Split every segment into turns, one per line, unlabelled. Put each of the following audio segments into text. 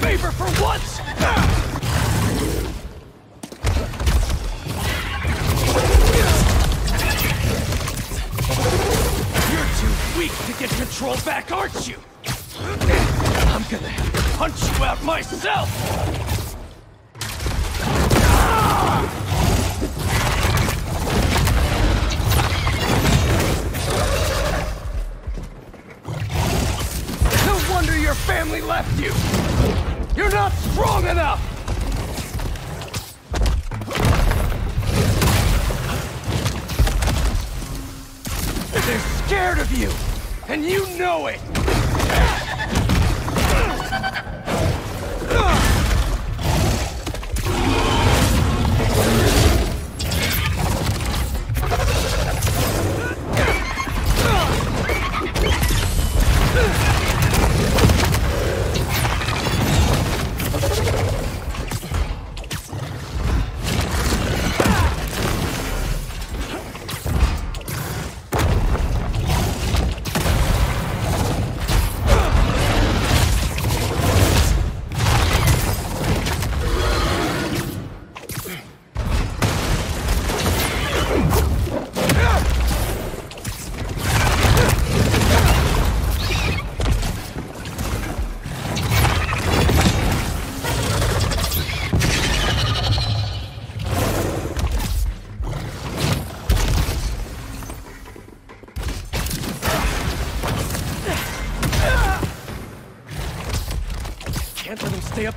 favor for once! You're too weak to get control back, aren't you?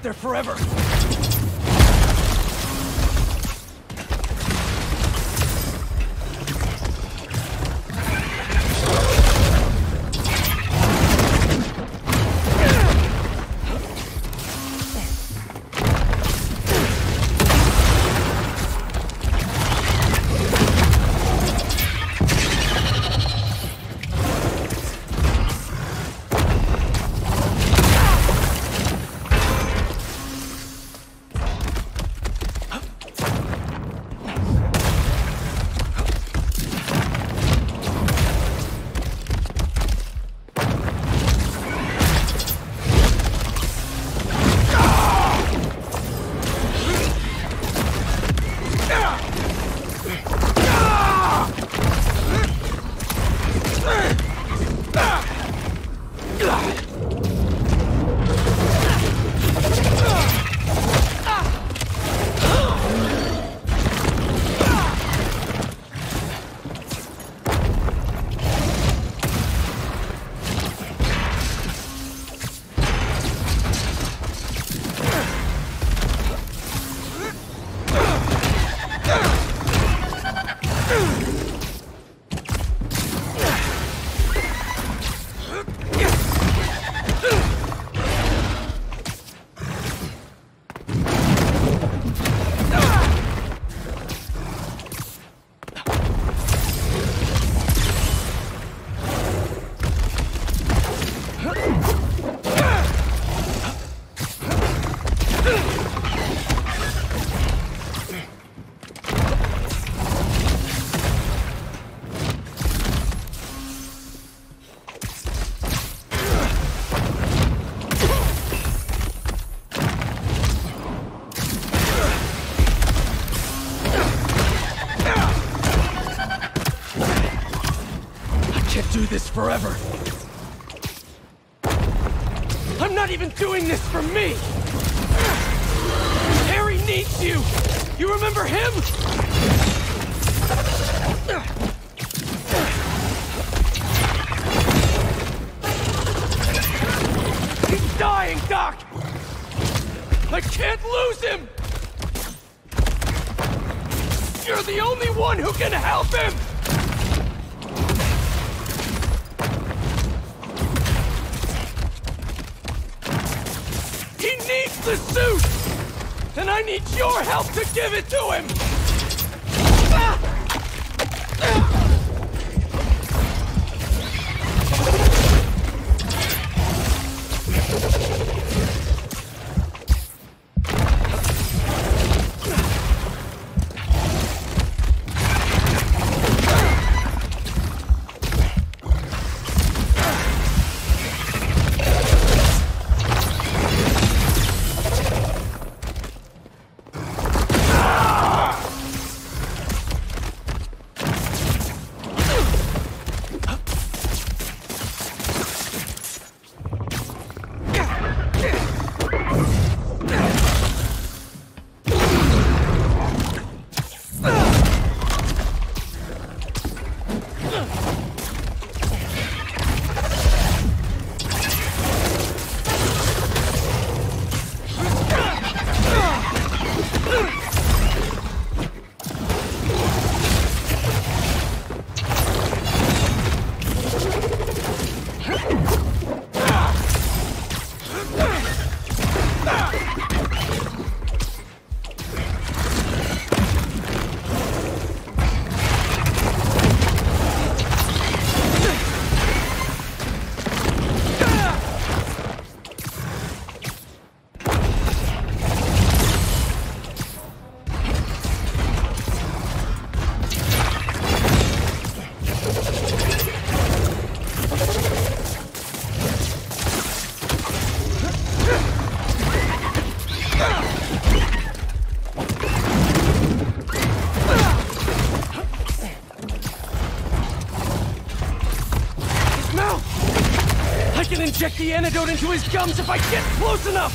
there forever! this forever. I'm not even doing this for me! Harry needs you! You remember him? Inject the antidote into his gums if I get close enough!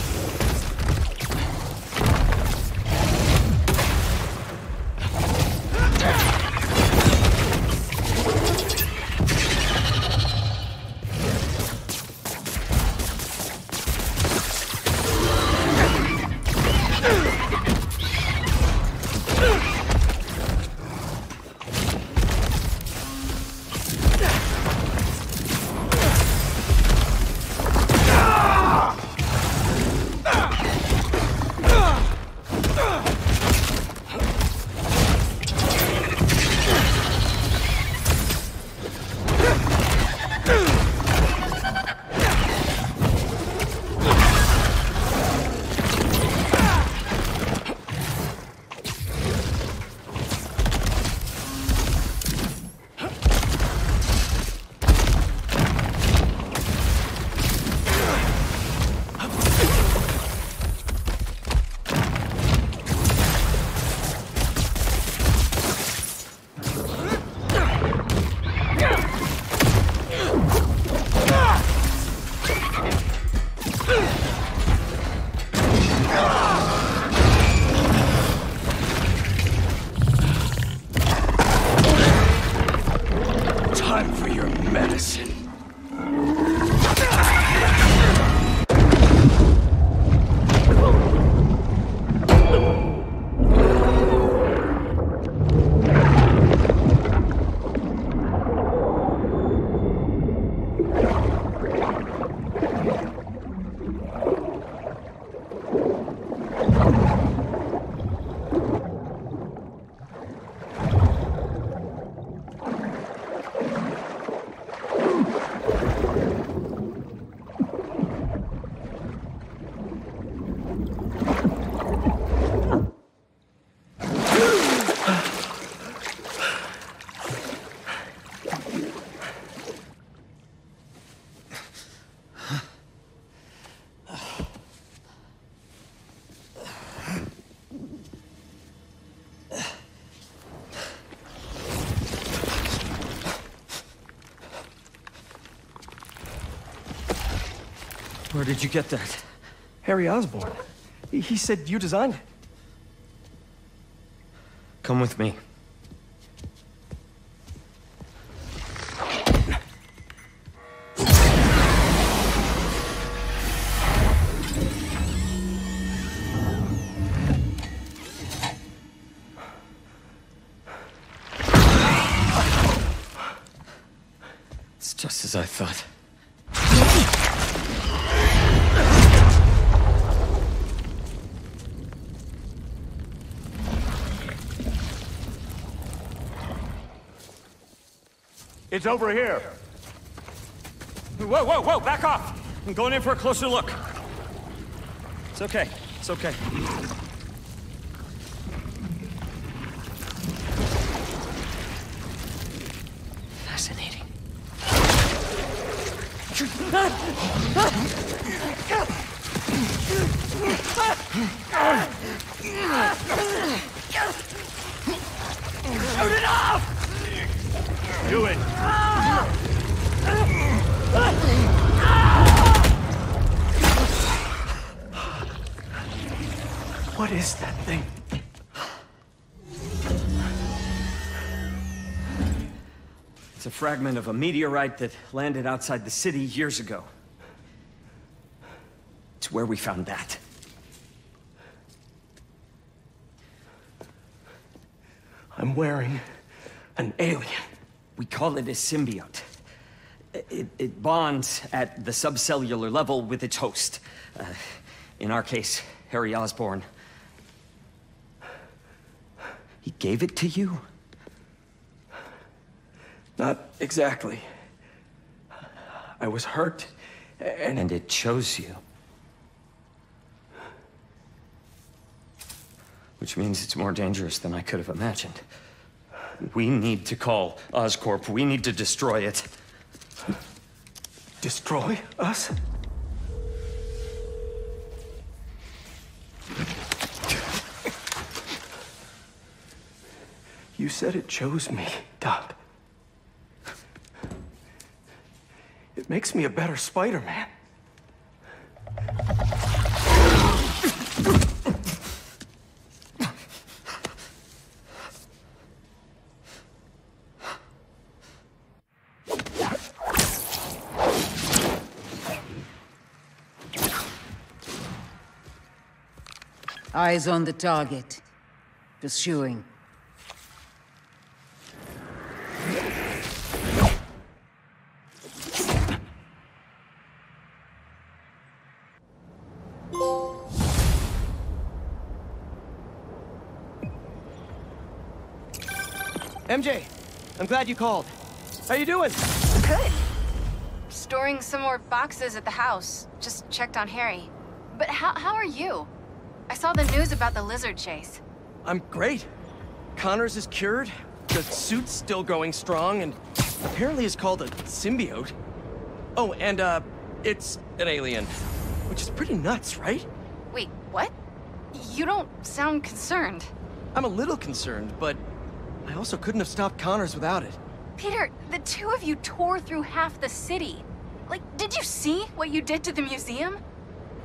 Where did you get that?
Harry Osborn. He, he said you designed it.
Come with me. It's
over here.
Whoa, whoa, whoa, back off! I'm going in for a closer look. It's okay, it's okay. Fascinating.
Shoot it off!
Do it.
What is that thing?
It's a fragment of a meteorite that landed outside the city years ago. It's where we found that.
I'm wearing an alien.
We call it a symbiote. It, it bonds at the subcellular level with its host. Uh, in our case, Harry Osborn. He gave it to you?
Not exactly. I was hurt, and,
And it chose you. Which means it's more dangerous than I could have imagined. We need to call Oscorp. We need to destroy it.
destroy us? You said it chose me, Doc. It makes me a better Spider-Man.
Eyes on the target. Pursuing.
MJ, I'm glad you called. How you doing?
Good. Storing some more boxes at the house. Just checked on Harry. But how, how are you? I saw the news about the lizard chase.
I'm great. Connors is cured, the suit's still going strong, and apparently is called a symbiote. Oh, and, uh, it's an alien. Which is pretty nuts, right?
Wait, what? You don't sound concerned.
I'm a little concerned, but I also couldn't have stopped Connors without it.
Peter, the two of you tore through half the city. Like, did you see what you did to the museum?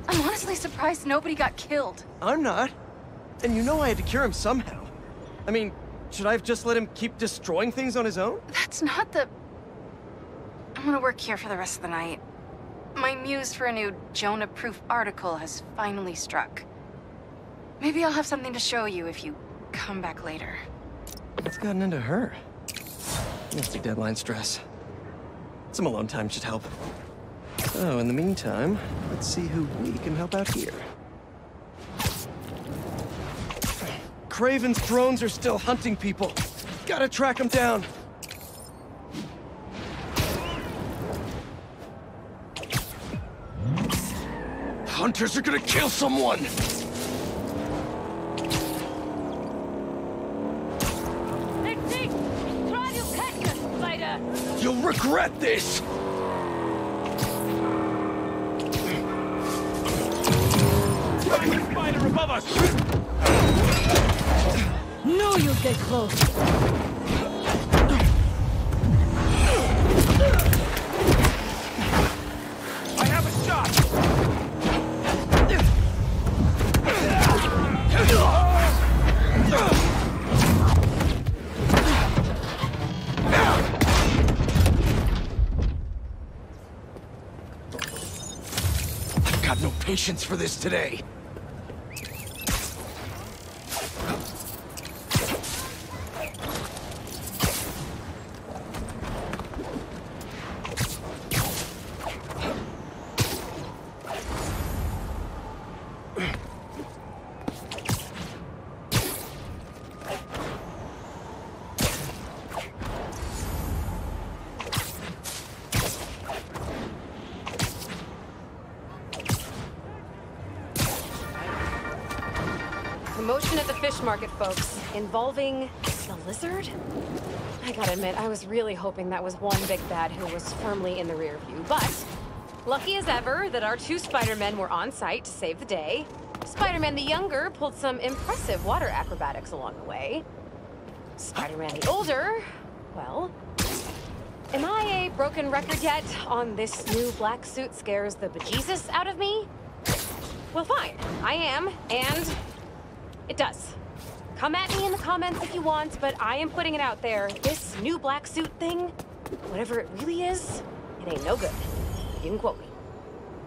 I'm honestly surprised nobody got killed.
I'm not. And you know I had to cure him somehow. I mean, should I have just let him keep destroying things on his own?
That's not the... I'm gonna work here for the rest of the night. My muse for a new Jonah-proof article has finally struck. Maybe I'll have something to show you if you come back later.
What's gotten into her? Must be deadline stress. Some alone time should help. So, in the meantime, let's see who we can help out here. Kraven's drones are still hunting people. Gotta track them down. Hunters are gonna kill someone! Regret this! Spider above us!
No, you'll get close.
Patience for this today.
Fish market, folks, involving the lizard? I gotta admit, I was really hoping that was one big bad who was firmly in the rear view, but lucky as ever that our two Spider-Men were on site to save the day. Spider-Man the younger pulled some impressive water acrobatics along the way. Spider-Man the older, well, am I a broken record yet on this new black suit scares the bejesus out of me? Well, fine, I am, and it does. Come at me in the comments if you want, but I am putting it out there. This new black suit thing, whatever it really is, it ain't no good. You can quote me.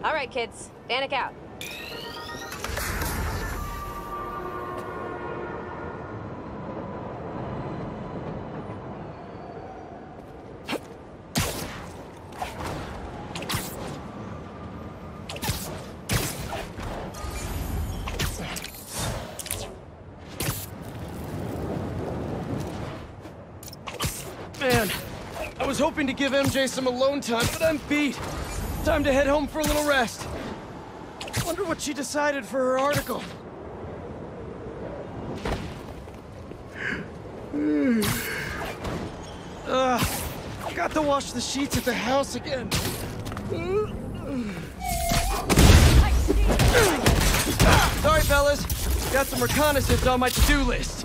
All right, kids, Danik out.
Hoping to give MJ some alone time, but I'm beat. Time to head home for a little rest. Wonder what she decided for her article. Ugh, got to wash the sheets at the house again. Sorry, fellas. Got some reconnaissance on my to-do list.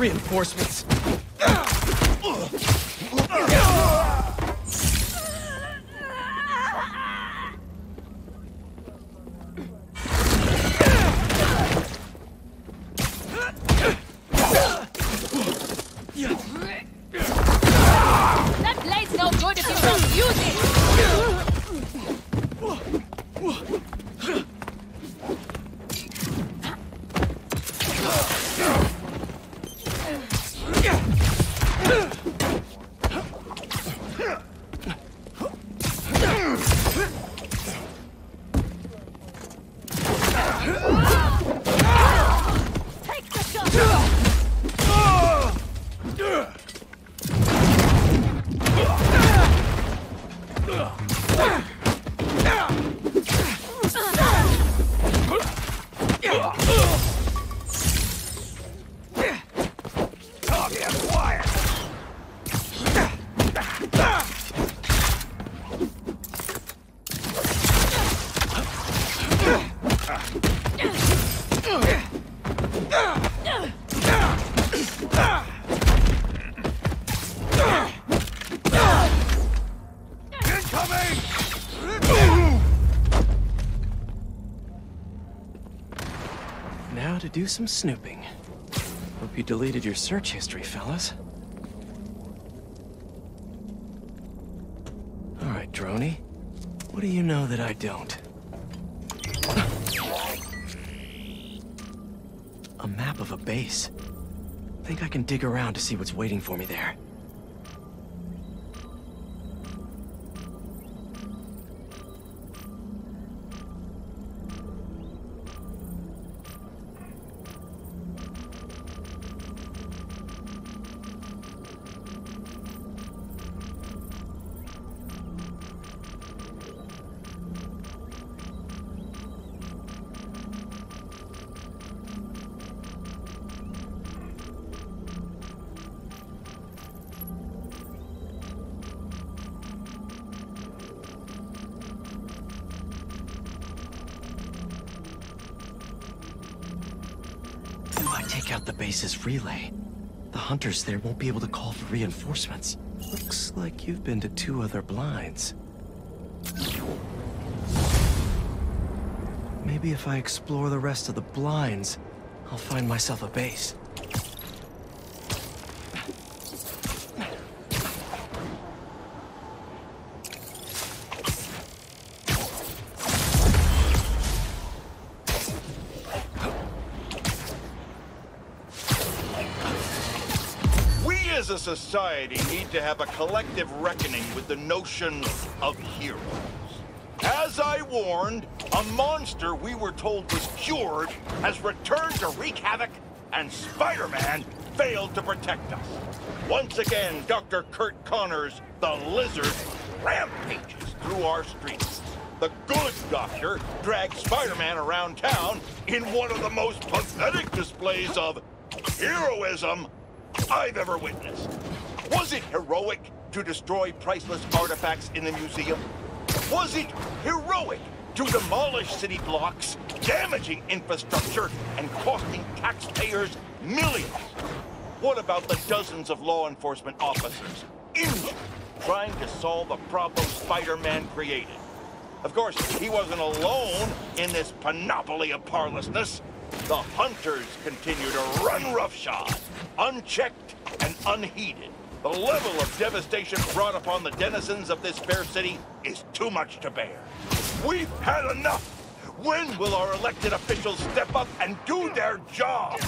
Reinforcements. Do some snooping. Hope you deleted your search history, fellas. All right, Droney. What do you know that I don't? A map of a base. Think I can dig around to see what's waiting for me there. The there won't be able to call for reinforcements. Looks like you've been to two other blinds. Maybe if I explore the rest of the blinds, I'll find myself a base.
Society need to have a collective reckoning with the notion of heroes. As I warned, a monster we were told was cured has returned to wreak havoc, and Spider-Man failed to protect us. Once again, Dr. Curt Connors, the Lizard, rampages through our streets. The good doctor dragged Spider-Man around town in one of the most pathetic displays of heroism I've ever witnessed. Was it heroic to destroy priceless artifacts in the museum? Was it heroic to demolish city blocks, damaging infrastructure, and costing taxpayers millions? What about the dozens of law enforcement officers injured trying to solve a problem Spider-Man created? Of course, he wasn't alone in this panoply of parlousness. The hunters continue to run roughshod, unchecked and unheeded. The level of devastation brought upon the denizens of this fair city is too much to bear. We've had enough! When will our elected officials step up and do their job?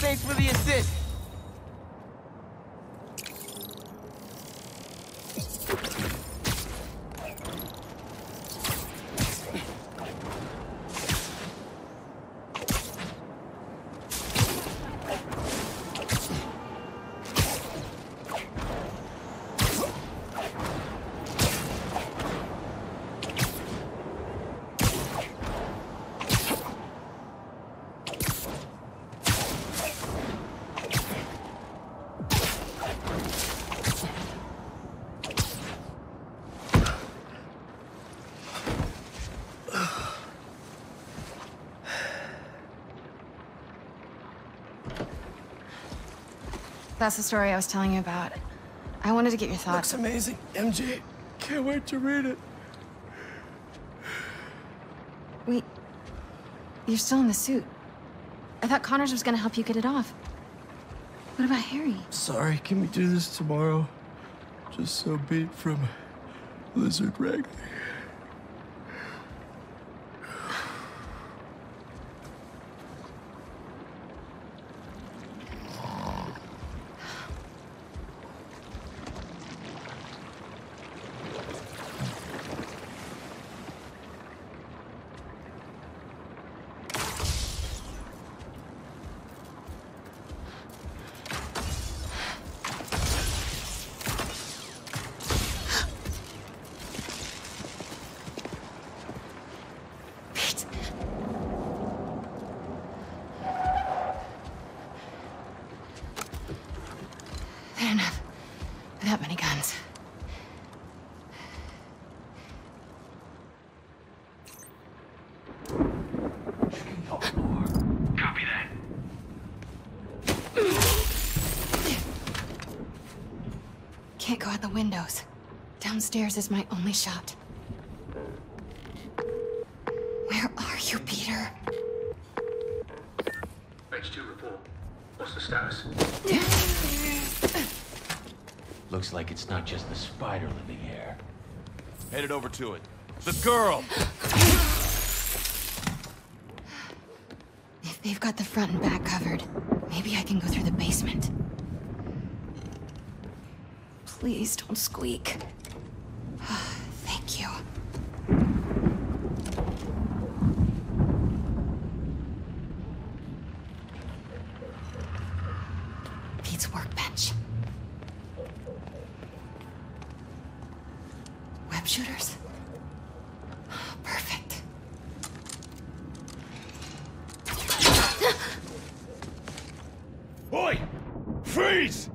Thanks for the assist.
That's the story I was telling you about. I wanted to get your thoughts.
Looks amazing, MJ. Can't wait to read it.
Wait. You're still in the suit. I thought Connors was gonna help you get it off. What about Harry?
Sorry, can we do this tomorrow? Just so beat from Lizard Wrangling.
Pete. They don't have that many guns.
Copy that.
Can't go out the windows. Downstairs is my only shot. Where are you, Peter?
H2 report. What's the status?
Looks like it's not just the spider living here.
Headed over to it. The girl!
If they've got the front and back covered, maybe I can go through the basement. Please don't squeak. Thank you. Workbench. Web shooters? Perfect.
Oi! Freeze!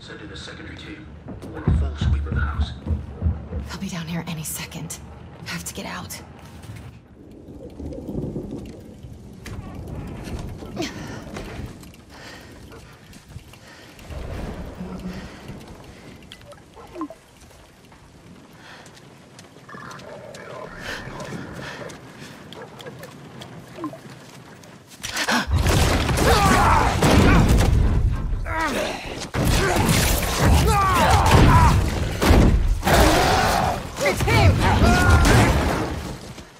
Send in a secondary team. Want a full sweep of the house.
They'll be down here any second. Have to get out.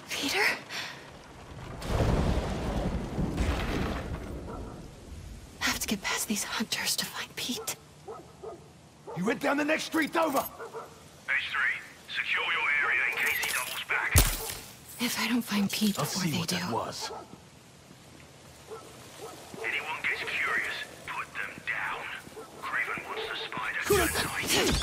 Peter? Have to get past these hunters to find Pete.
You went down the next street over!
H3, secure your area in case he doubles back.
If I don't find Pete
I'll
before
see
they
what
do,
that was.
Anyone gets curious, put them down. Kraven wants the spider tonight.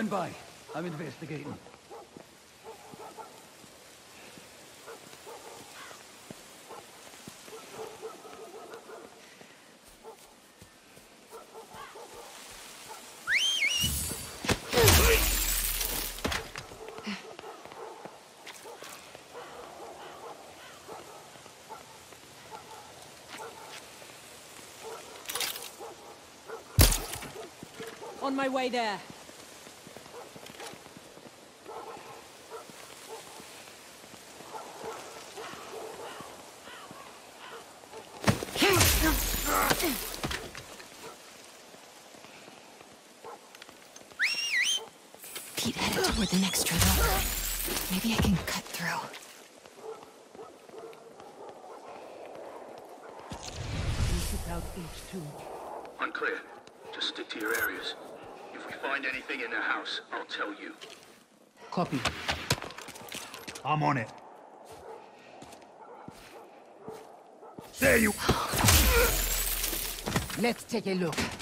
Stand by. I'm investigating.
On my way there.
clear. Just stick to your areas. If we find anything in the house, I'll tell you.
Copy.
I'm on it.
There you...
Let's take a look.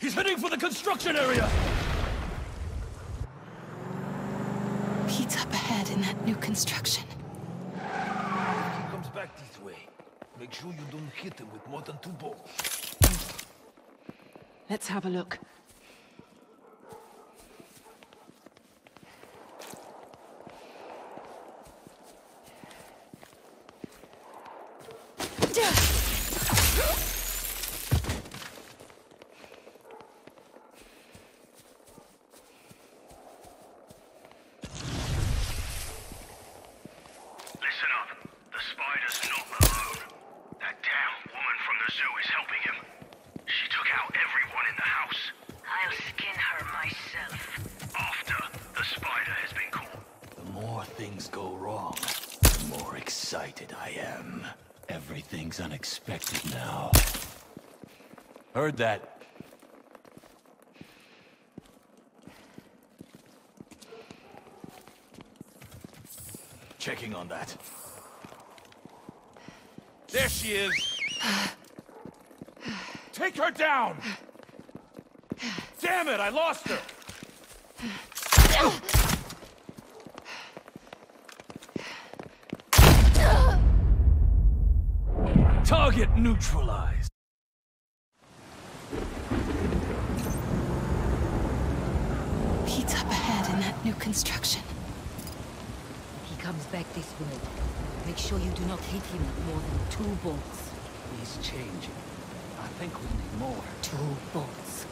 He's heading for the construction area!
Pete's up ahead in that new construction.
If he comes back this way, make sure you don't hit him with more than two bolts.
Let's have a look.
heard that. Checking on that.
There she is! Take her down! Damn it, I lost her! Target neutralized.
taking more than two bolts.
He's changing. I think we need more.
Two bolts.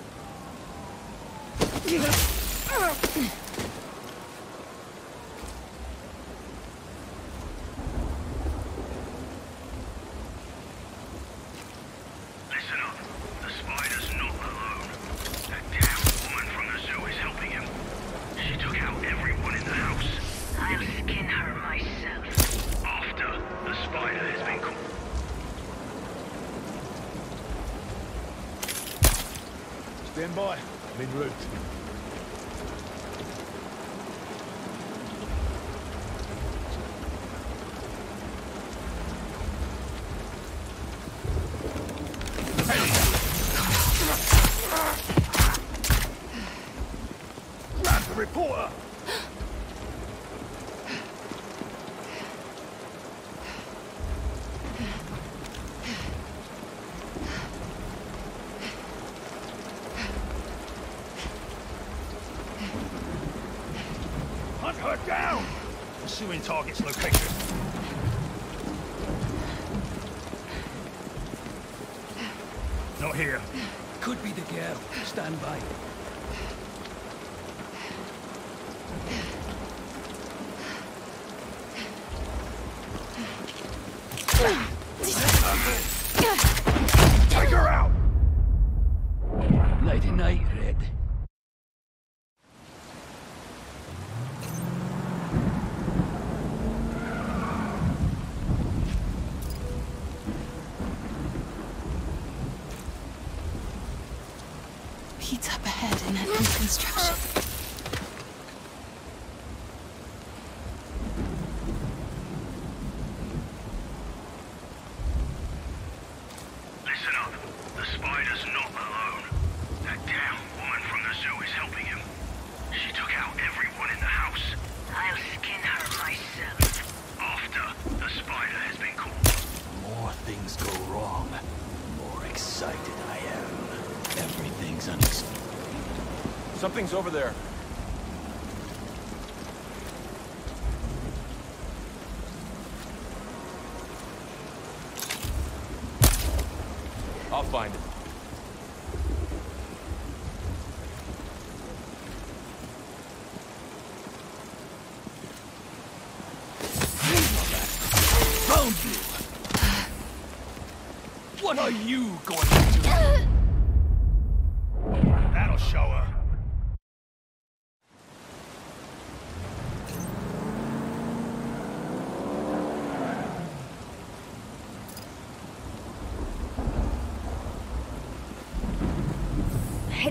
target's location. over there.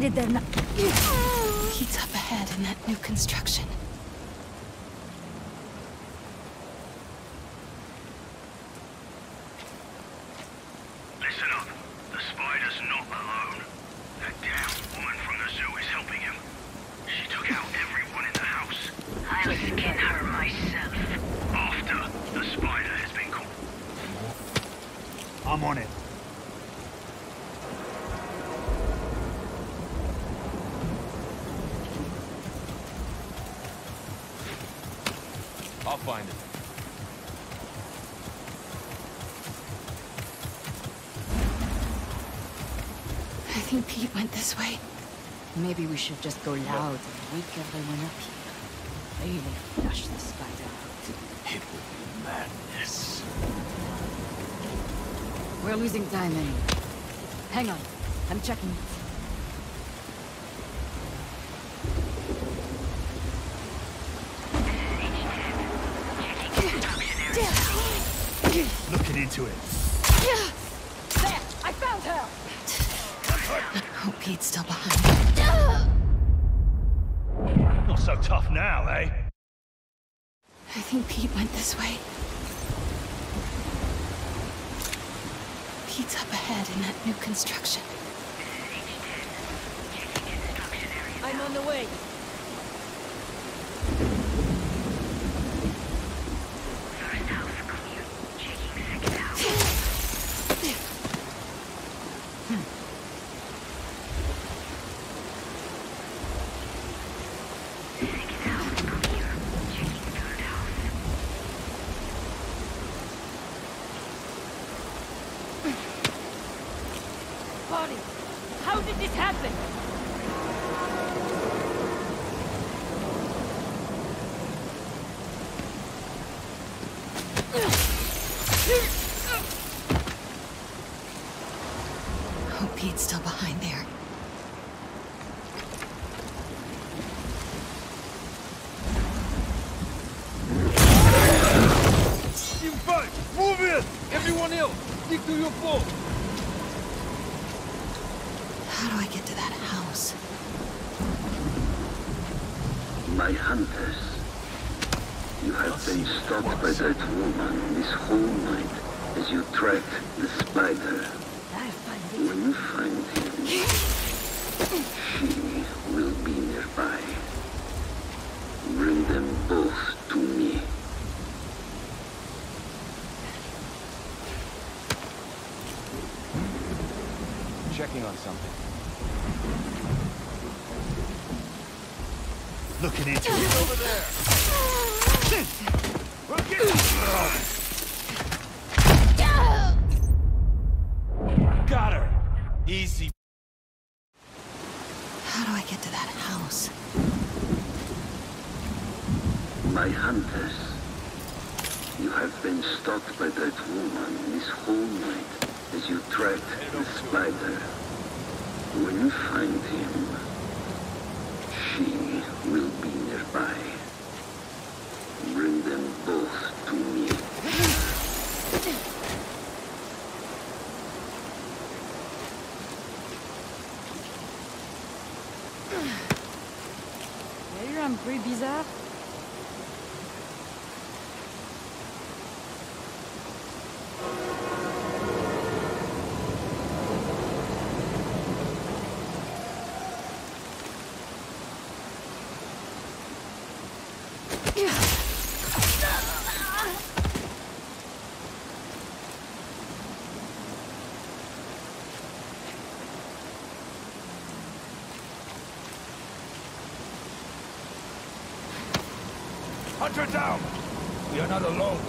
decided. He's up ahead in that new construction. should just go loud and wake everyone up here. Maybe flush the spider out.
It would be madness.
We're losing time anyway. Hang on. I'm checking. this
whole night as you track the spider. When you find him, she will be nearby. Bring them both to me.
Checking on something.
Looking into it over there.
Got her! Easy.
Hunter down! We are not alone.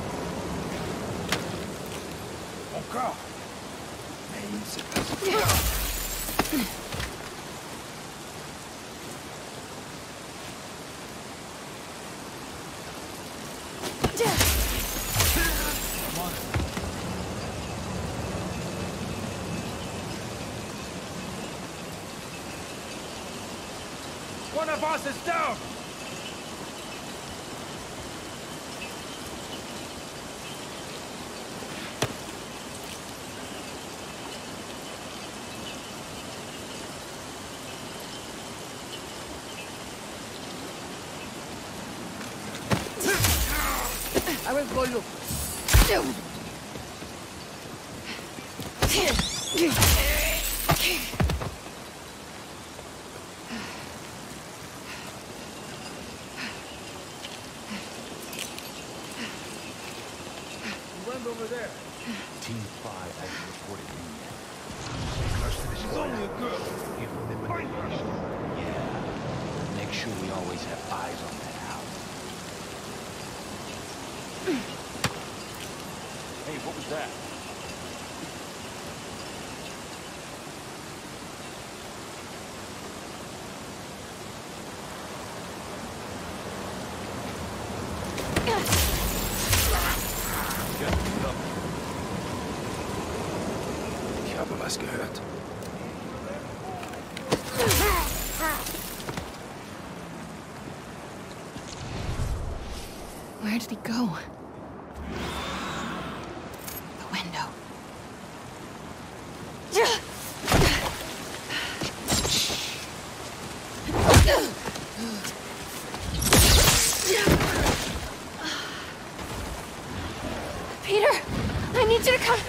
I
need you to come.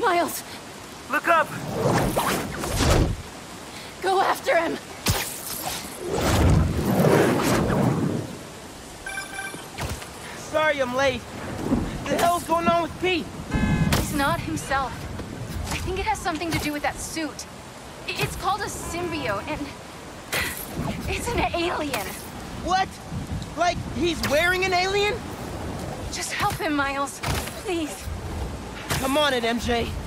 Miles,
Look up!
go after him.
Sorry I'm late. The hell's going on with Pete?
He's not himself. I think it has something to do with that suit. I- It's called a symbiote, and it's an alien.
What? Like he's wearing an alien?
Just help him, Miles. Please.
Come on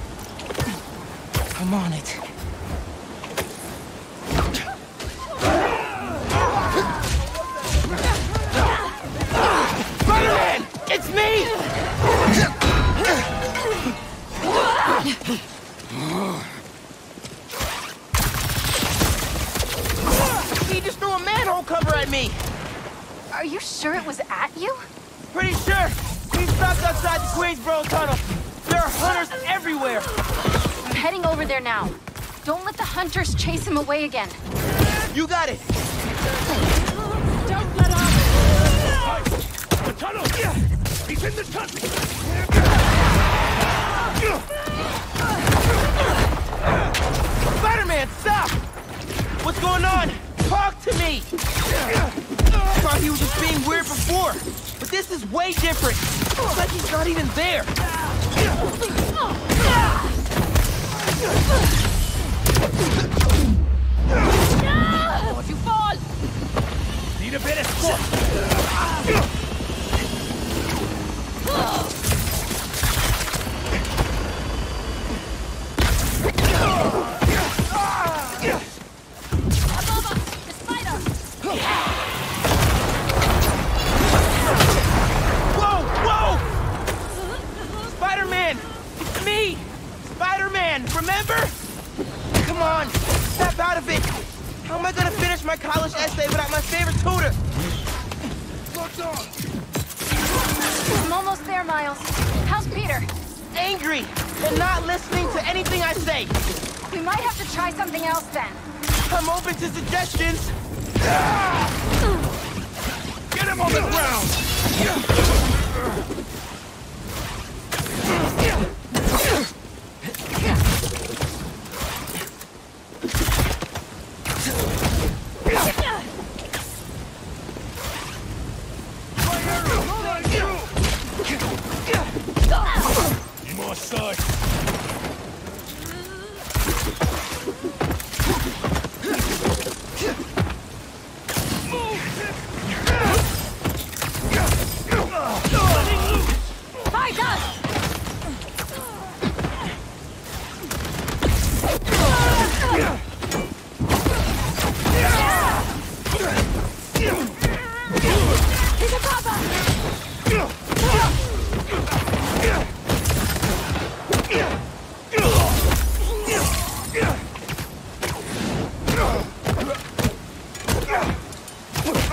again.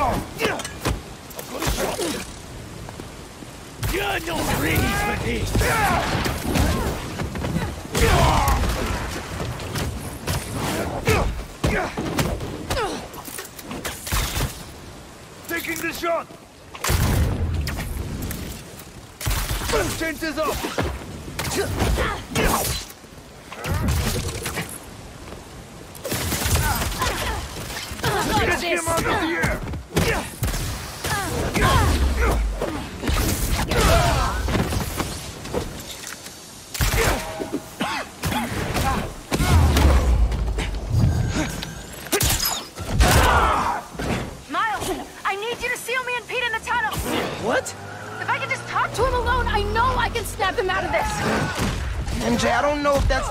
You're not ready for this! Taking the shot! Chances up! Get him out of
here!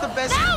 the
best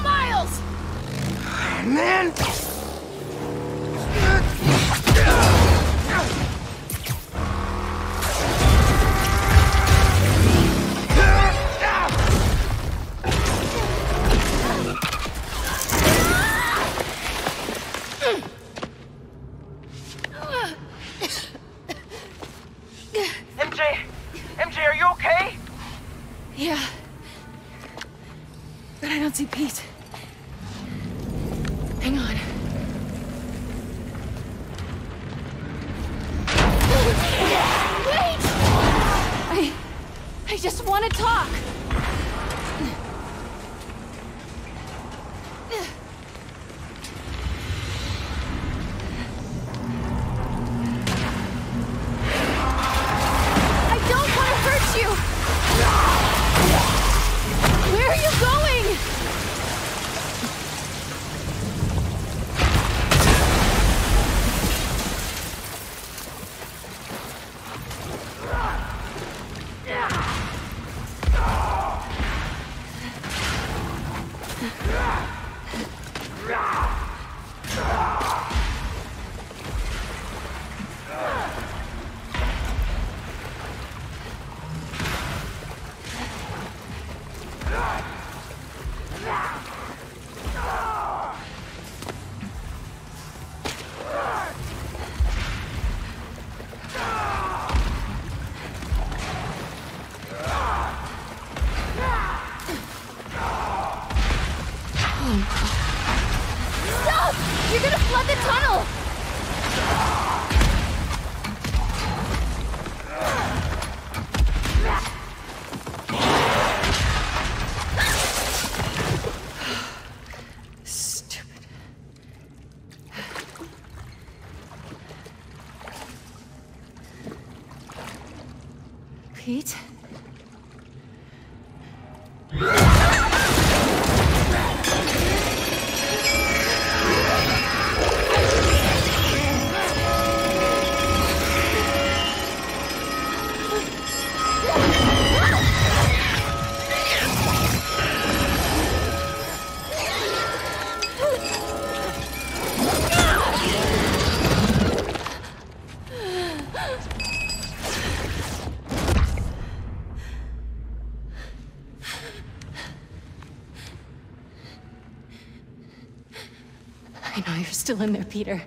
I know you're still in there, Peter.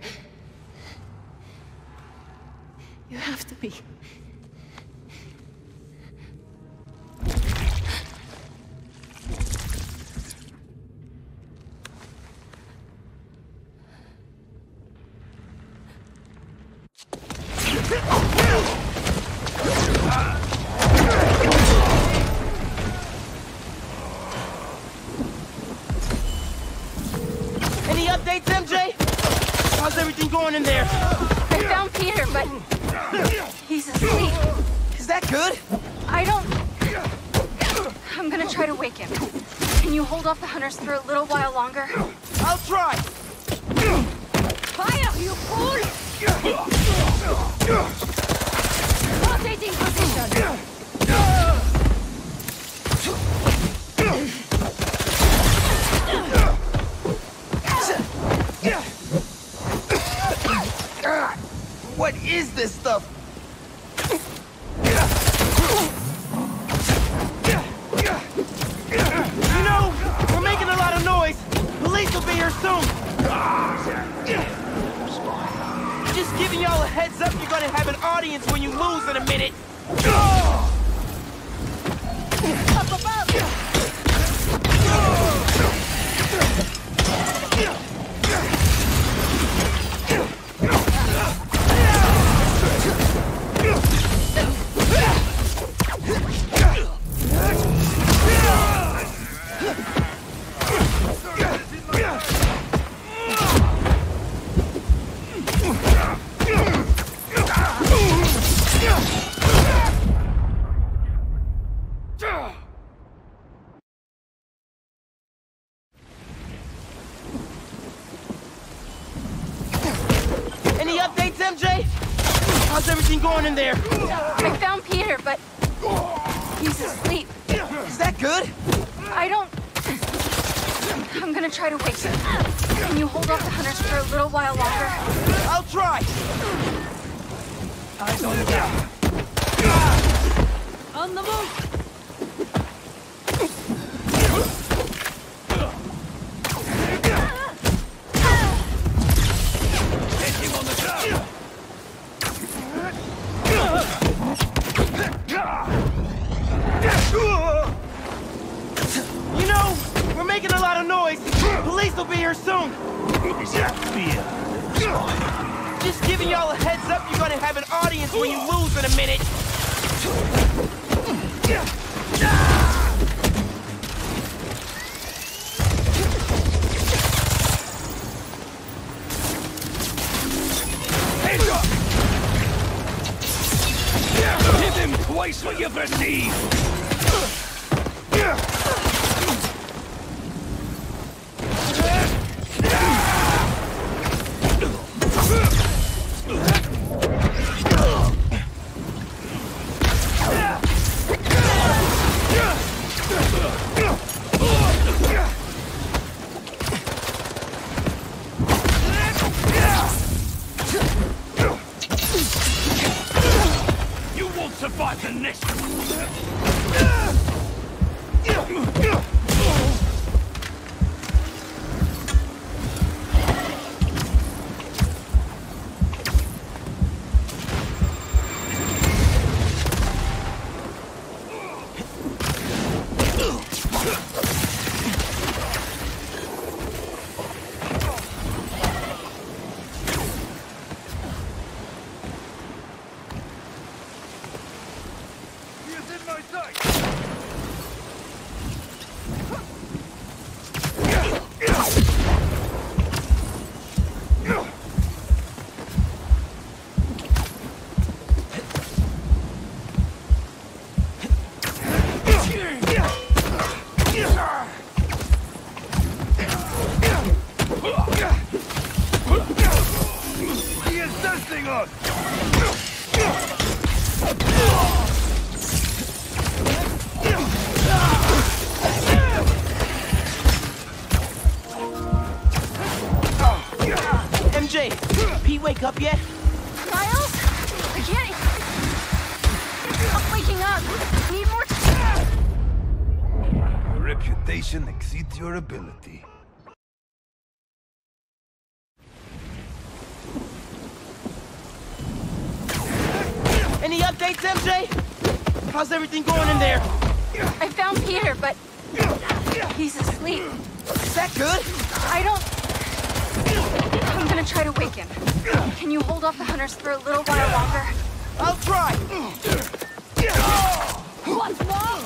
You have to be.
orders through in there.
How's everything going in there?
I found Peter, but he's asleep.
Is that good?
I don't... I'm gonna try to wake him. Can you hold off the hunters for a little while longer?
I'll try!
What's wrong?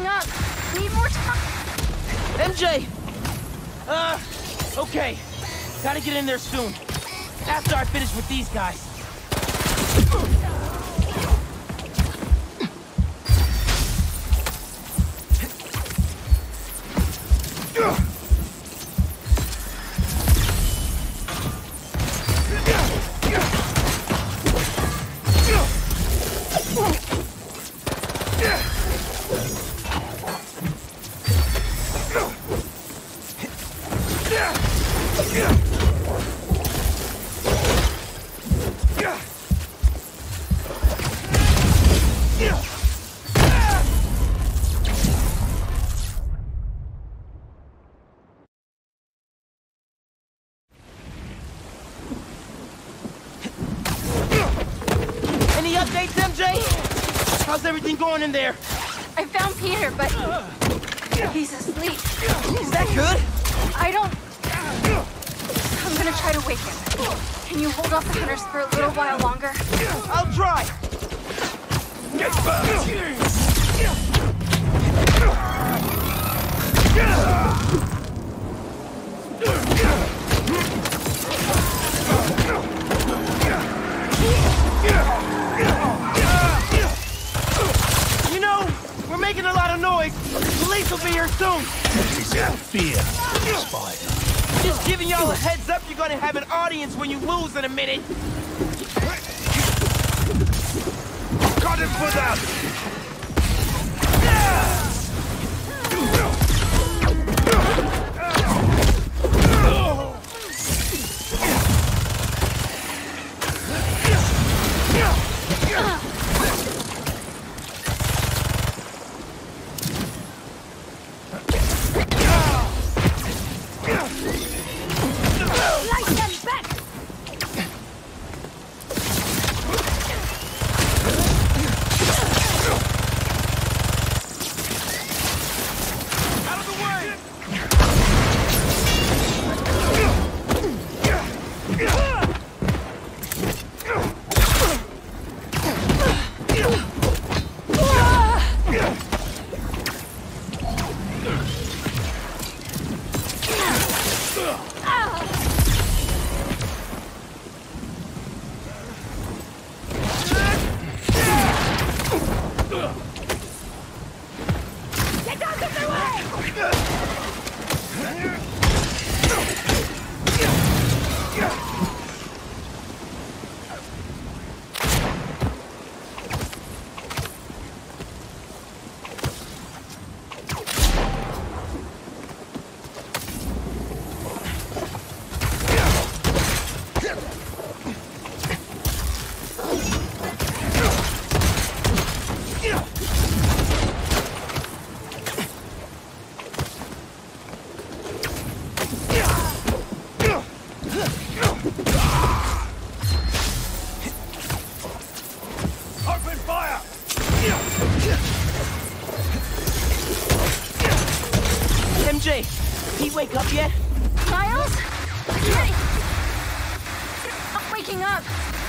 Up.
Need more time.
MJ! Uh, okay. Gotta get in there soon. After I finish with these guys. In there?
I found Peter, but he's asleep.
Is that good?
I don't... I'm gonna try to wake him. Can you hold off the hunters for a little while longer?
In a minute.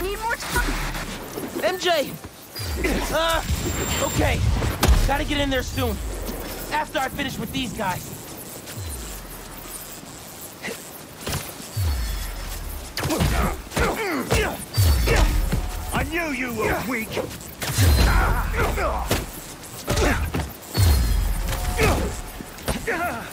Need more time.
MJ! Uh, okay. Gotta get in there soon. After I finish with these guys.
I knew you were weak! Look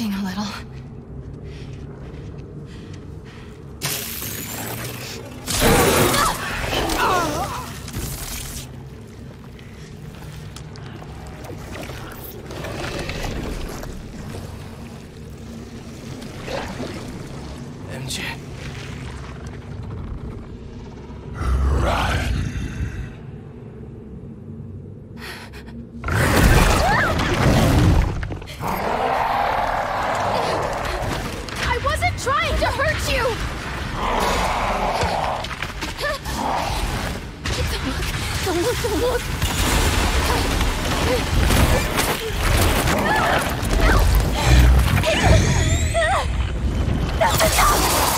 This might sting a little. Don't look, don't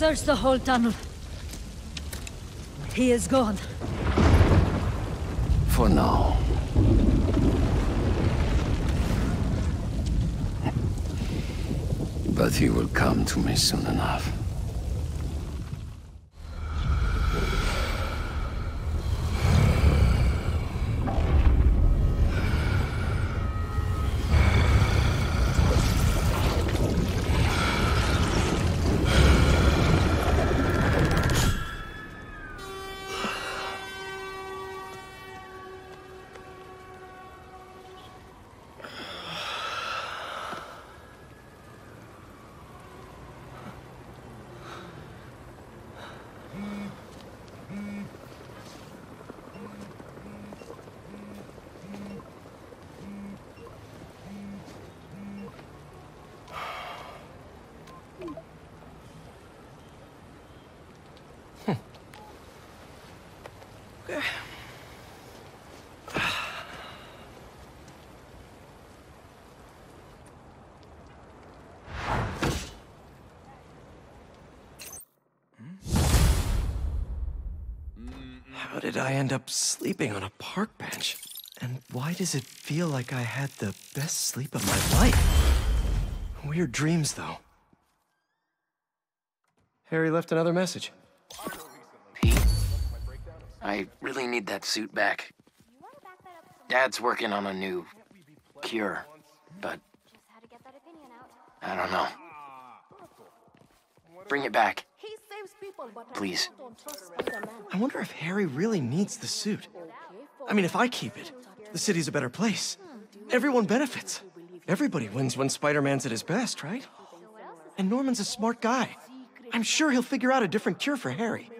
We searched the whole tunnel. He is gone.
For now. But he will come to me soon enough.
How did I end up sleeping on a park bench? And why does it feel like I had the best sleep of my life? Weird dreams, though. Harry left another message.
Pete, I really need that suit back. Dad's working on a new cure, but I don't know. Bring it back. Please.
I wonder if Harry really needs the suit. I mean, if I keep it, the city's a better place. Everyone benefits. Everybody wins when Spider-Man's at his best, right? And Norman's a smart guy. I'm sure he'll figure out a different cure for Harry.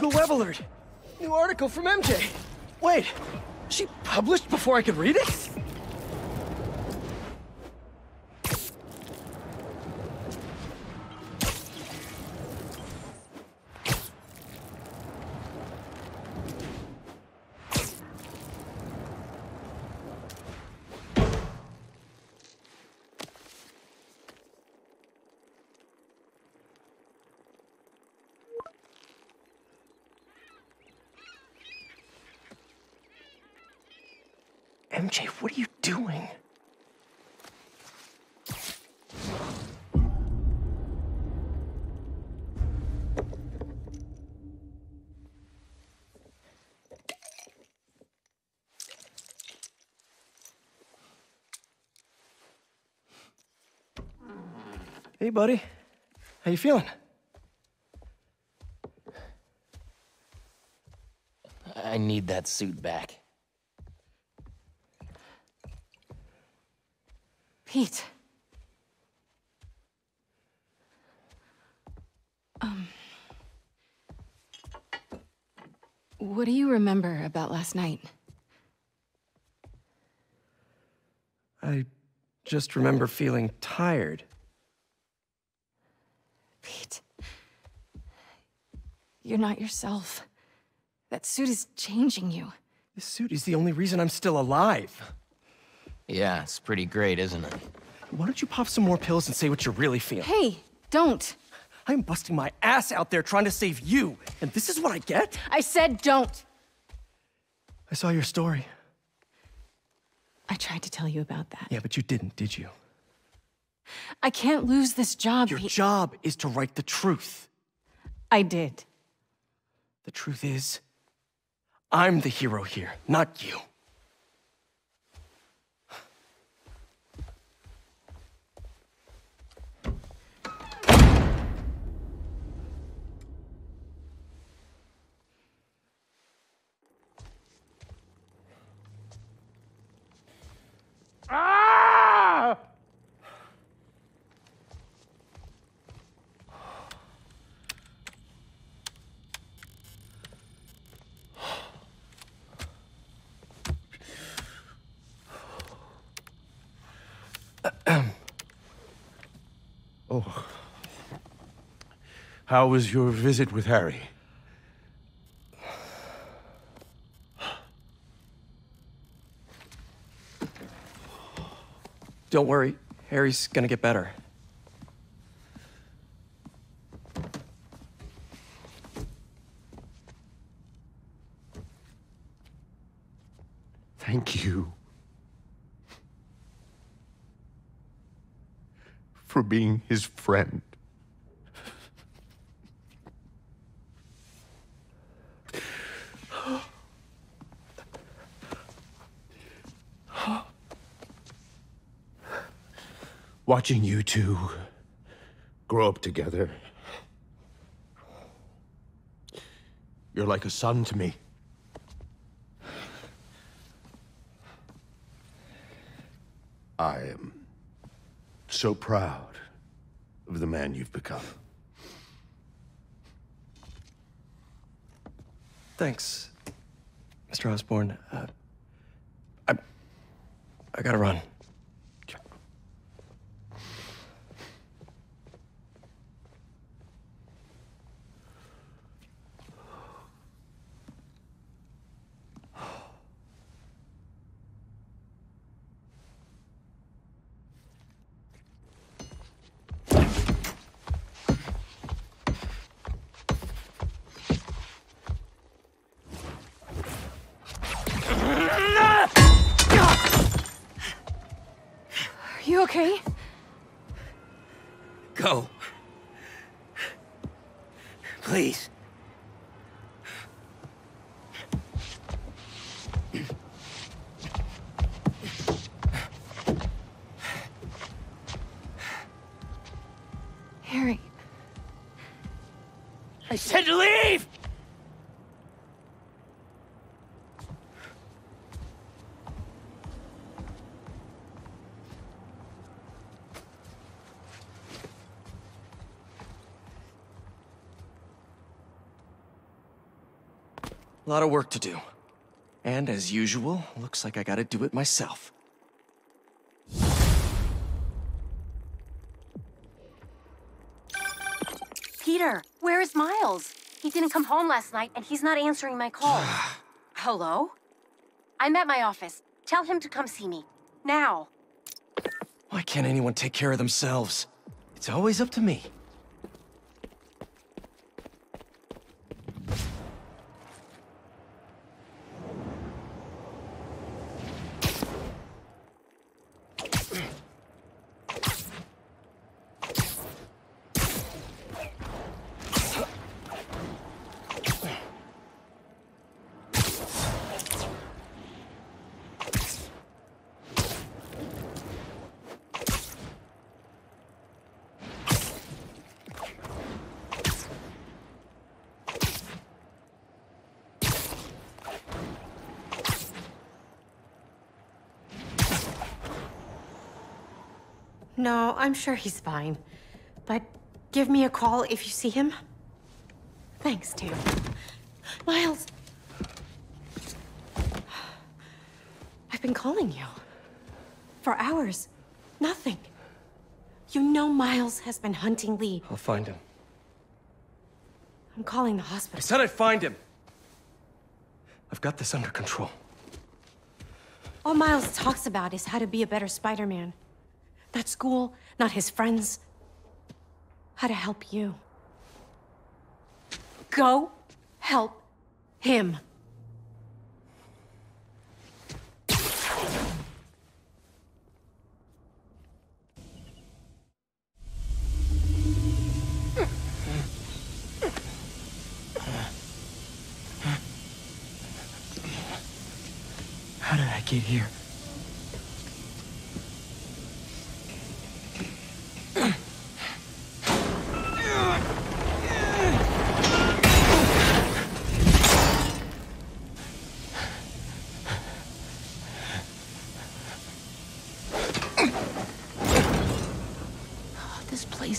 Bugle Web Alert! New article from MJ! Wait, she published before I could read it? Hey, buddy. How you feeling?
I need that suit back.
Pete. Um. What do you remember about last night?
I just remember feeling tired.
You're not yourself. That suit is changing you.
This suit is the only reason I'm still alive.
Yeah, it's pretty great, isn't it?
Why don't you pop some more pills and say what you're really feeling?
Hey, don't.
I'm busting my ass out there trying to save you, and this is what I get?
I said don't.
I saw your story.
I tried to tell you about that.
Yeah, but you didn't, did you?
I can't lose this job.
Your
Pete.
job is to write the truth.
I did.
The truth is, I'm the hero here, not you.
Ah!
How was your visit with Harry?
Don't worry, Harry's gonna get better.
Thank you. For being his friend. Watching you two grow up together. You're like a son to me. I am so proud of the man you've become.
Thanks, Mr. Osborn. Uh, I... I gotta run.
Are you okay?
Go. Please.
Harry.
I said to leave!
A lot of work to do. And as usual, looks like I gotta do it myself.
Peter, where is Miles? He didn't come home last night, and he's not answering my calls. Hello? I'm at my office. Tell him to come see me. Now.
Why can't anyone take care of themselves? It's always up to me.
No, I'm sure he's fine. But give me a call if you see him. Thanks, Tam. Miles! I've been calling you. For hours. Nothing. You know Miles has been hunting Li.
I'll find him.
I'm calling the hospital.
I said I'd find him! I've got this under control.
All Miles talks about is how to be a better Spider-Man. Not school, not his friends. How to help you. Go help him.
How did I get here?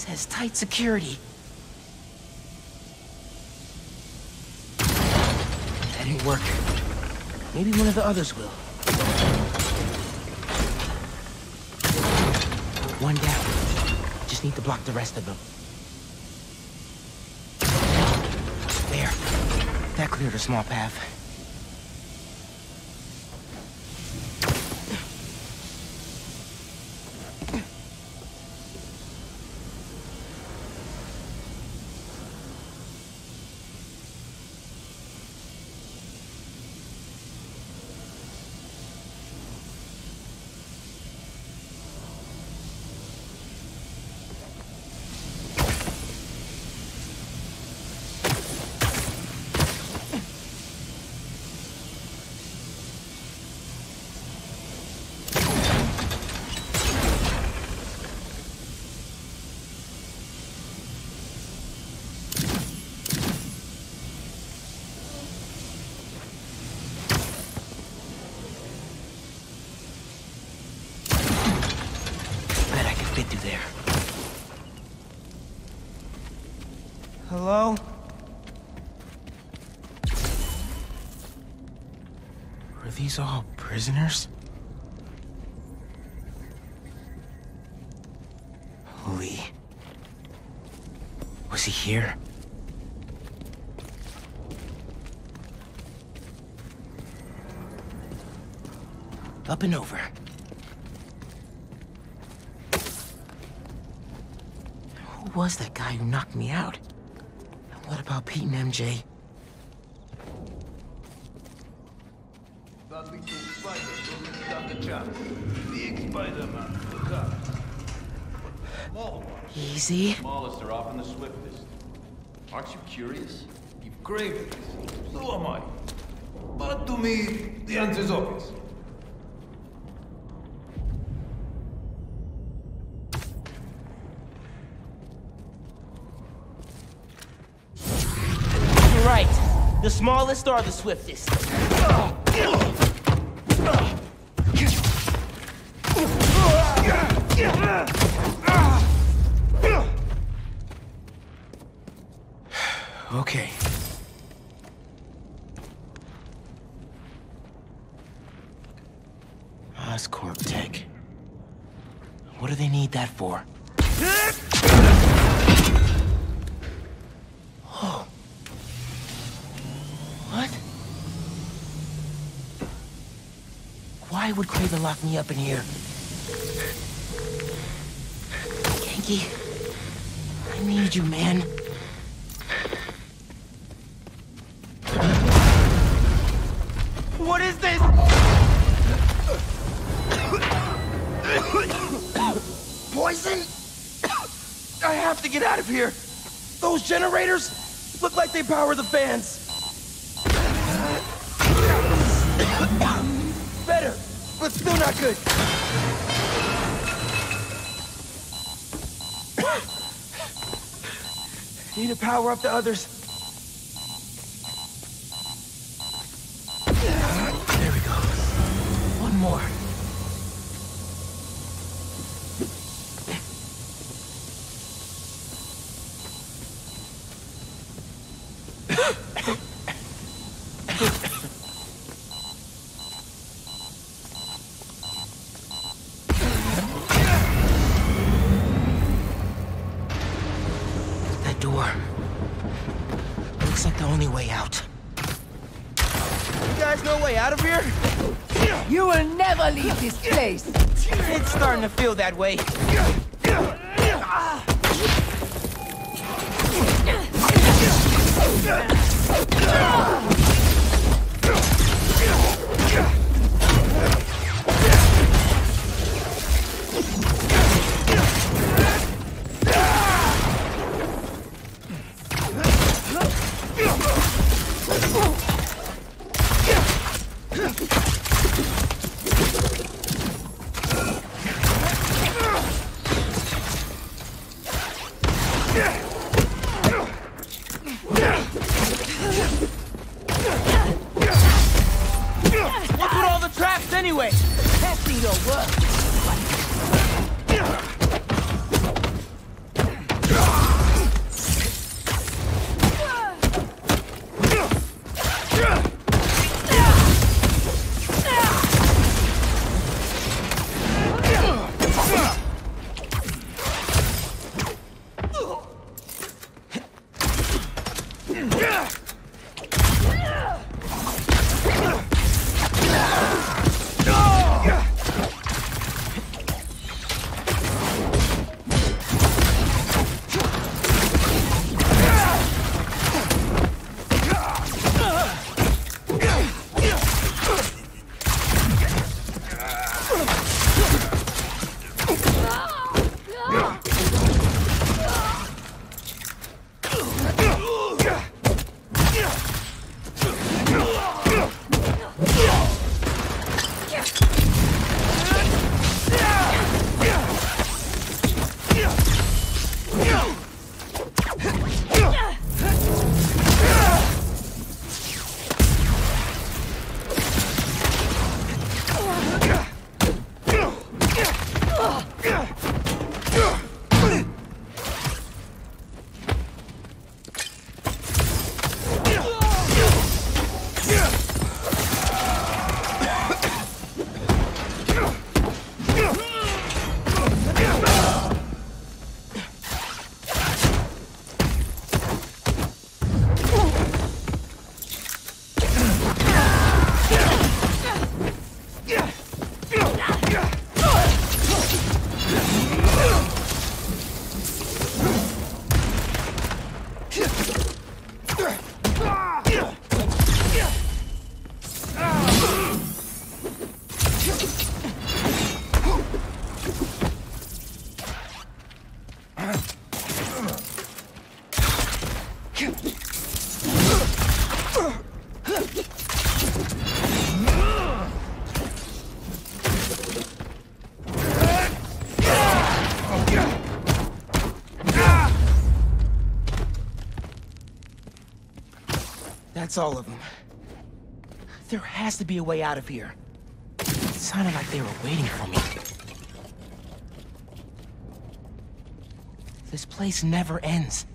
This security. That didn't work. Maybe one of the others will. One down. Just need to block the rest of them. There. That cleared a small path. Bet I can fit through there. Hello? Were these all prisoners? Li. Was he here? Up and over. Who was that guy who knocked me out? And what about Pete and MJ?
One.
Easy.
Smallest are often the swiftest. Aren't you curious?
You've craved this. So am I. But to me, the answer's obvious.
You're right. The smallest are the swiftest. Okay. Oscorp tech. What do they need that for? Oh. What? Why would Kraven lock me up in here? Ganke, I need you, man. What is this? Poison? I have to get out of here. Those generators look like they power the fans. But still not good. Need to power up the others. There we go. One more. That way. That's all of them. There has to be a way out of here. It sounded like they were waiting for me. This place never ends.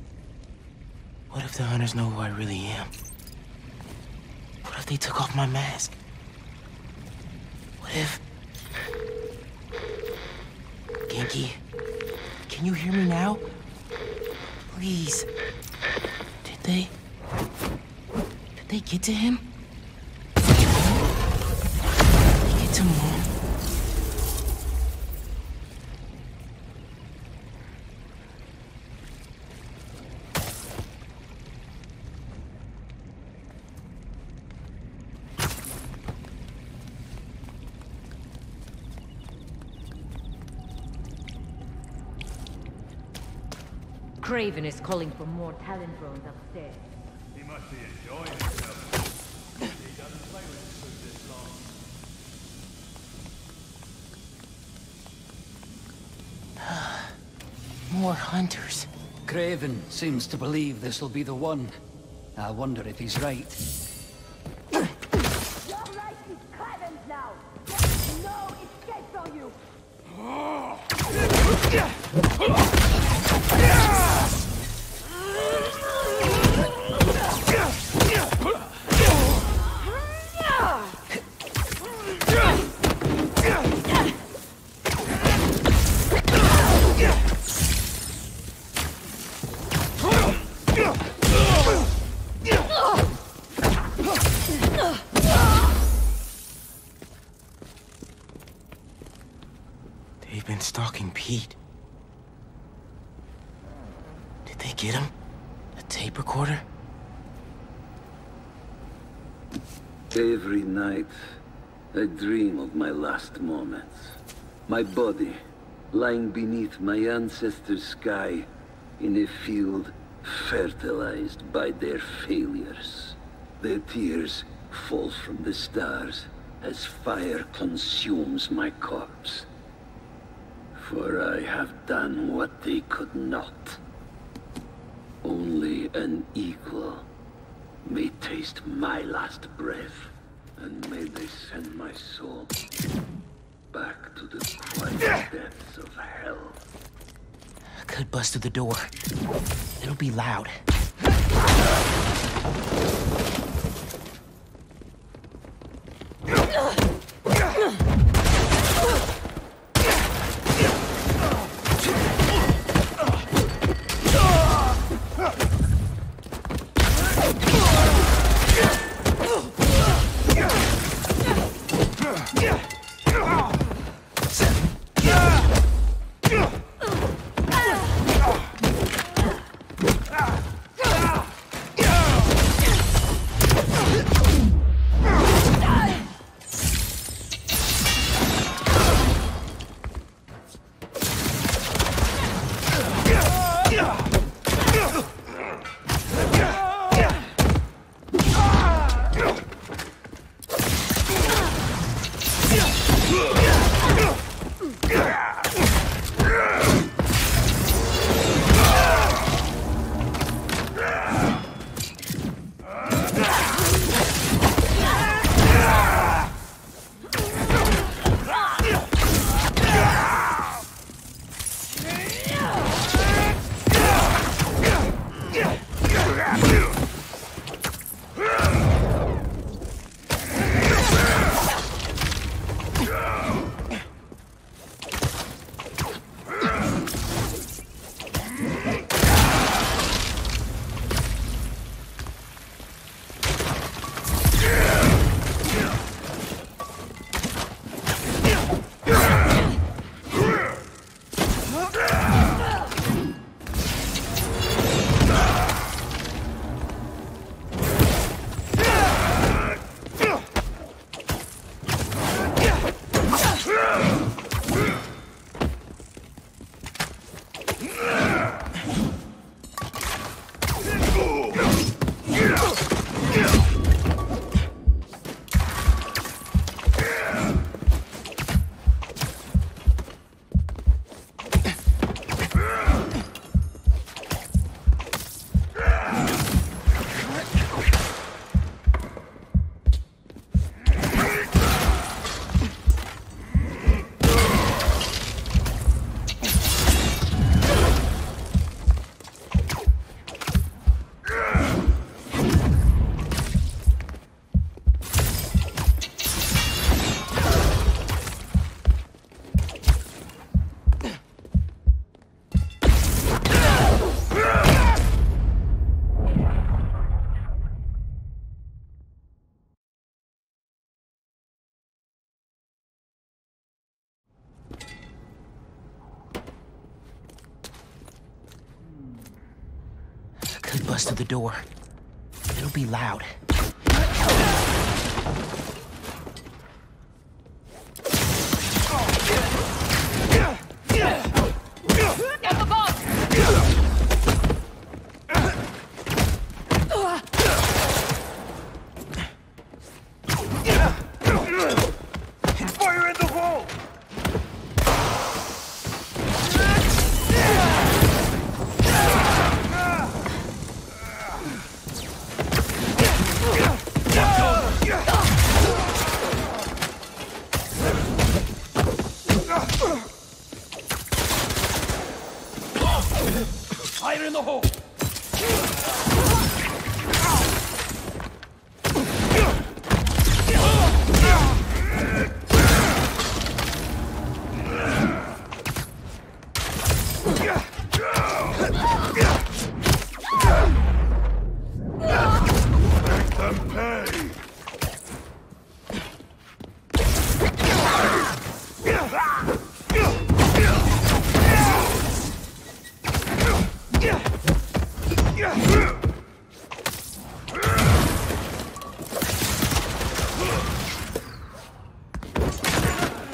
What if the hunters know who I really am? What if they took off my mask? What if... Ganke, can you hear me now? Please. Did they... Did they get to him? Did they get to
Kraven is calling for more talent drones upstairs.
He must be enjoying himself. he doesn't play with his food this long.
More hunters.
Kraven seems to believe this will be the one. I wonder if he's right.
I dream of my last moments. My body lying beneath my ancestors' sky in a field fertilized by their failures. Their tears fall from the stars as fire consumes my corpse. For I have done what they could not. Only an equal may taste my last breath, and may they send my soul back to the quiet depths of hell.
I could bust through the door. It'll be loud. Yeah. us to the door. It'll be loud.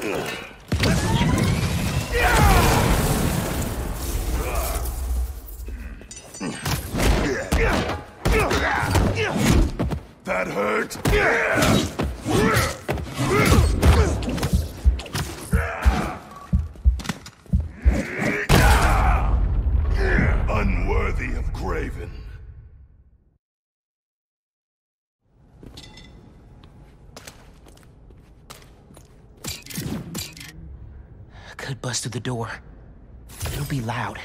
음. the
door. It'll be loud.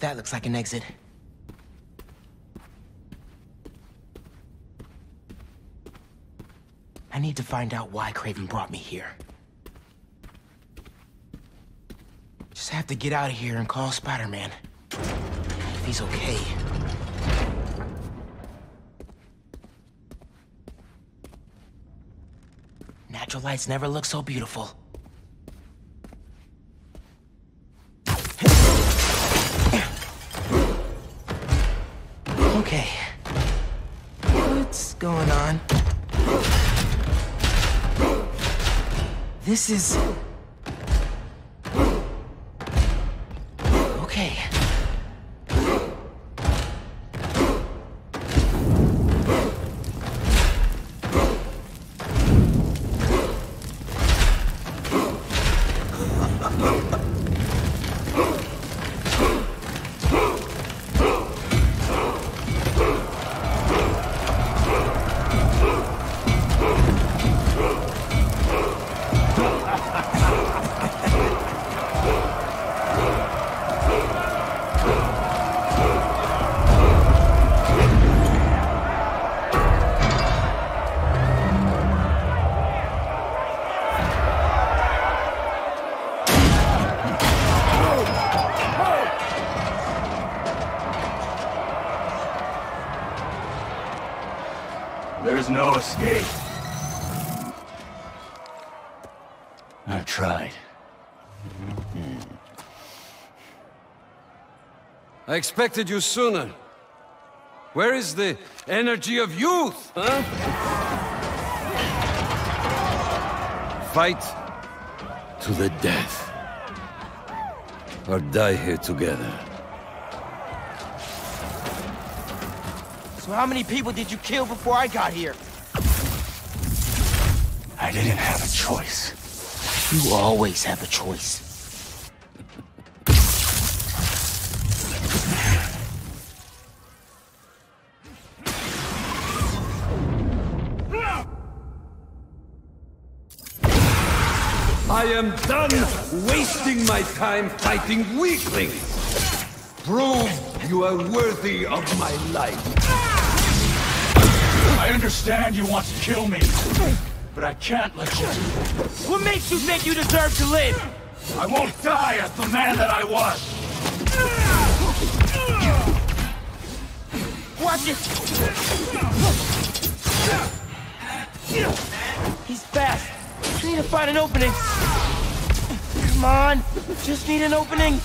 That looks like an exit. I need to find out why Kraven brought me here. Just have to get out of here and call Spider-Man. If he's okay. Natural lights never look so beautiful. This is...
expected you sooner. Where is the energy of youth, huh? Fight to the death. Or die here together.
So how many people did you kill before I got here?
I didn't have a choice.
You always have a choice.
Done wasting my time fighting weaklings. Prove you are worthy of my life.
I understand you want to kill me, but I can't let you.
What makes you think you deserve to live?
I won't die as the man that I was.
Watch it! He's fast. I need to find an opening. Come on. Just need an opening.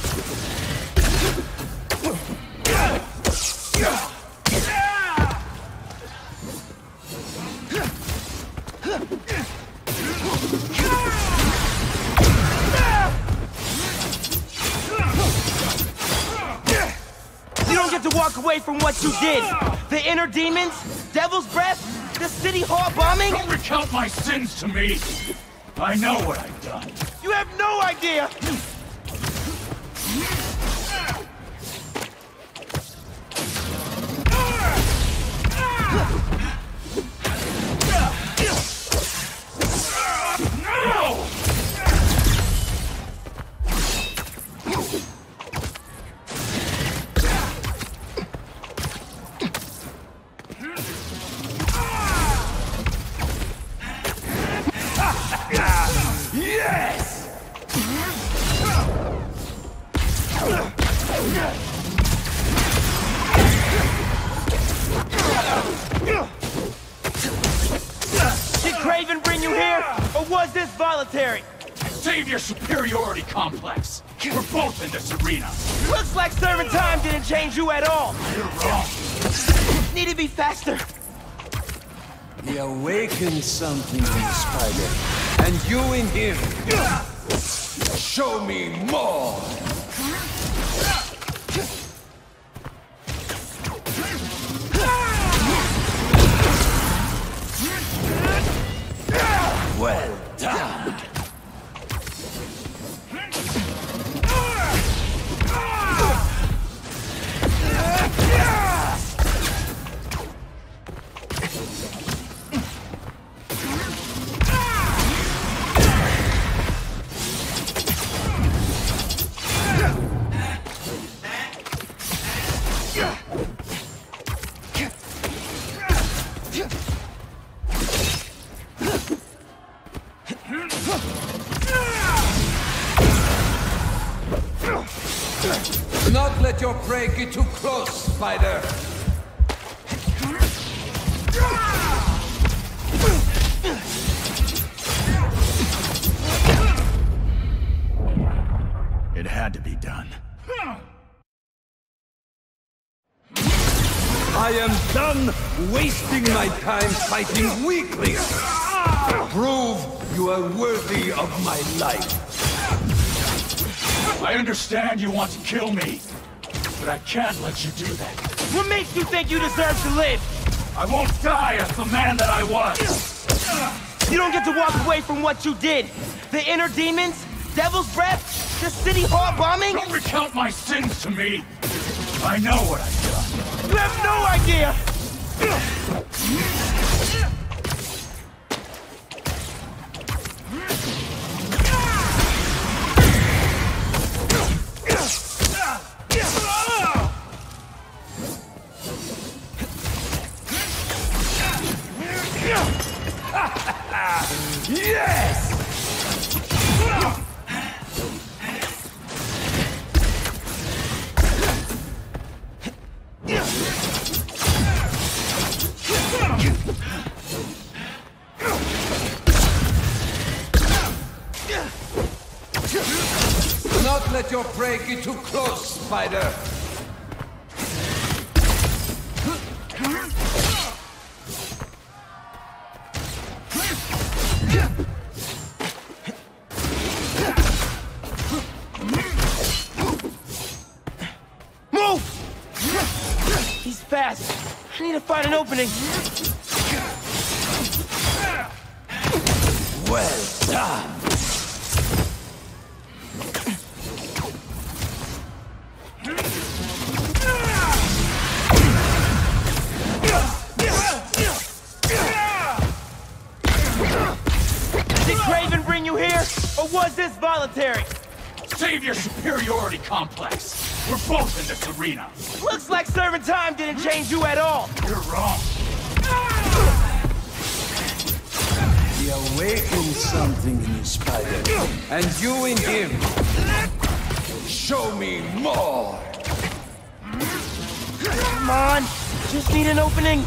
You don't get to walk away from what you did. The inner demons, devil's breath, the city hall bombing.
Don't recount my sins to me. I know what
have no idea.
Something fighting weaklings. Prove you are worthy of my life.
I understand you want to kill me, but I can't let you do that.
What makes you think you deserve to live?
I won't die as the man that I was.
You don't get to walk away from what you did. The inner demons, devil's breath, the city hall bombing.
Don't recount my sins to me. I know what I've done.
You have no idea. Was this voluntary?
Save your superiority complex. We're both in this arena.
Looks like serving time didn't change you at all.
You're wrong.
He awakened something in you, Spider. And you in him. Show me more.
Come on, just need an opening.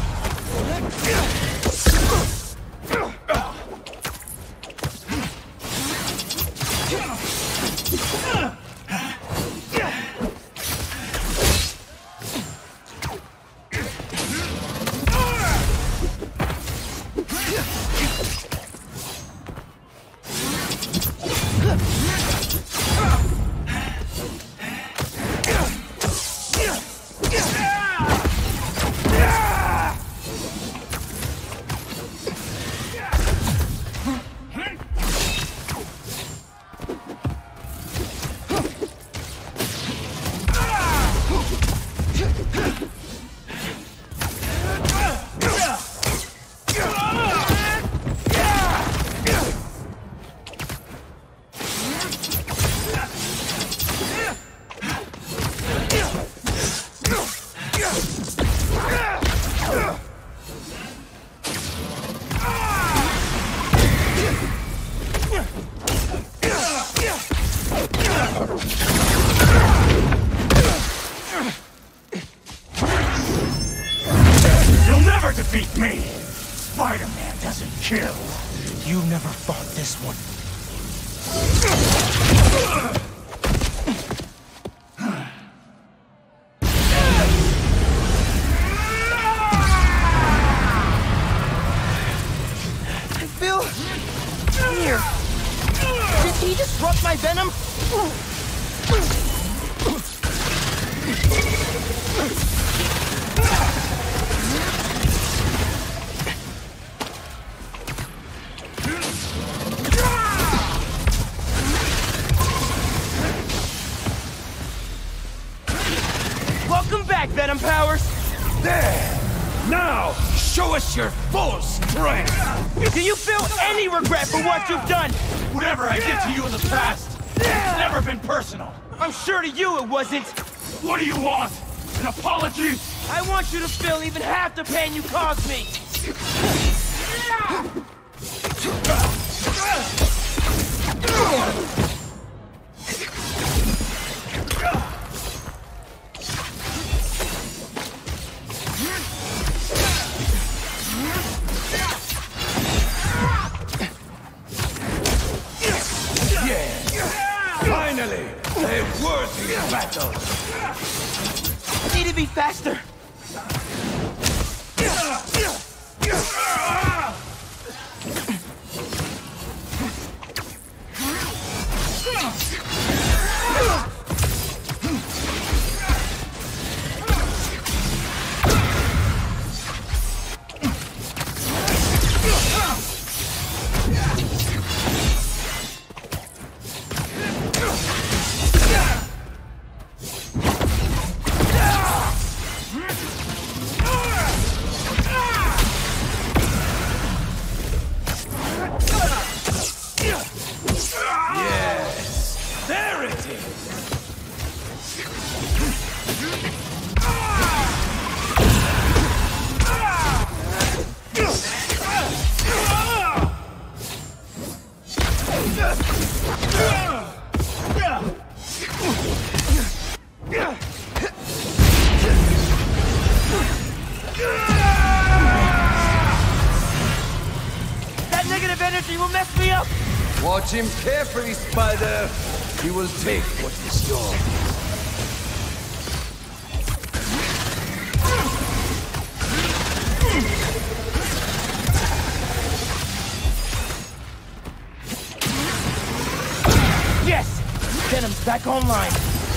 Online.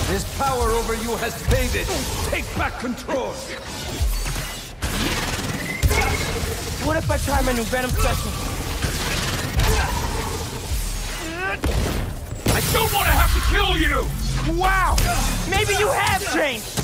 His power over you has faded. Take back control.
What if I try my new Venom special?
I don't want to have to kill you!
Wow! Maybe you have changed!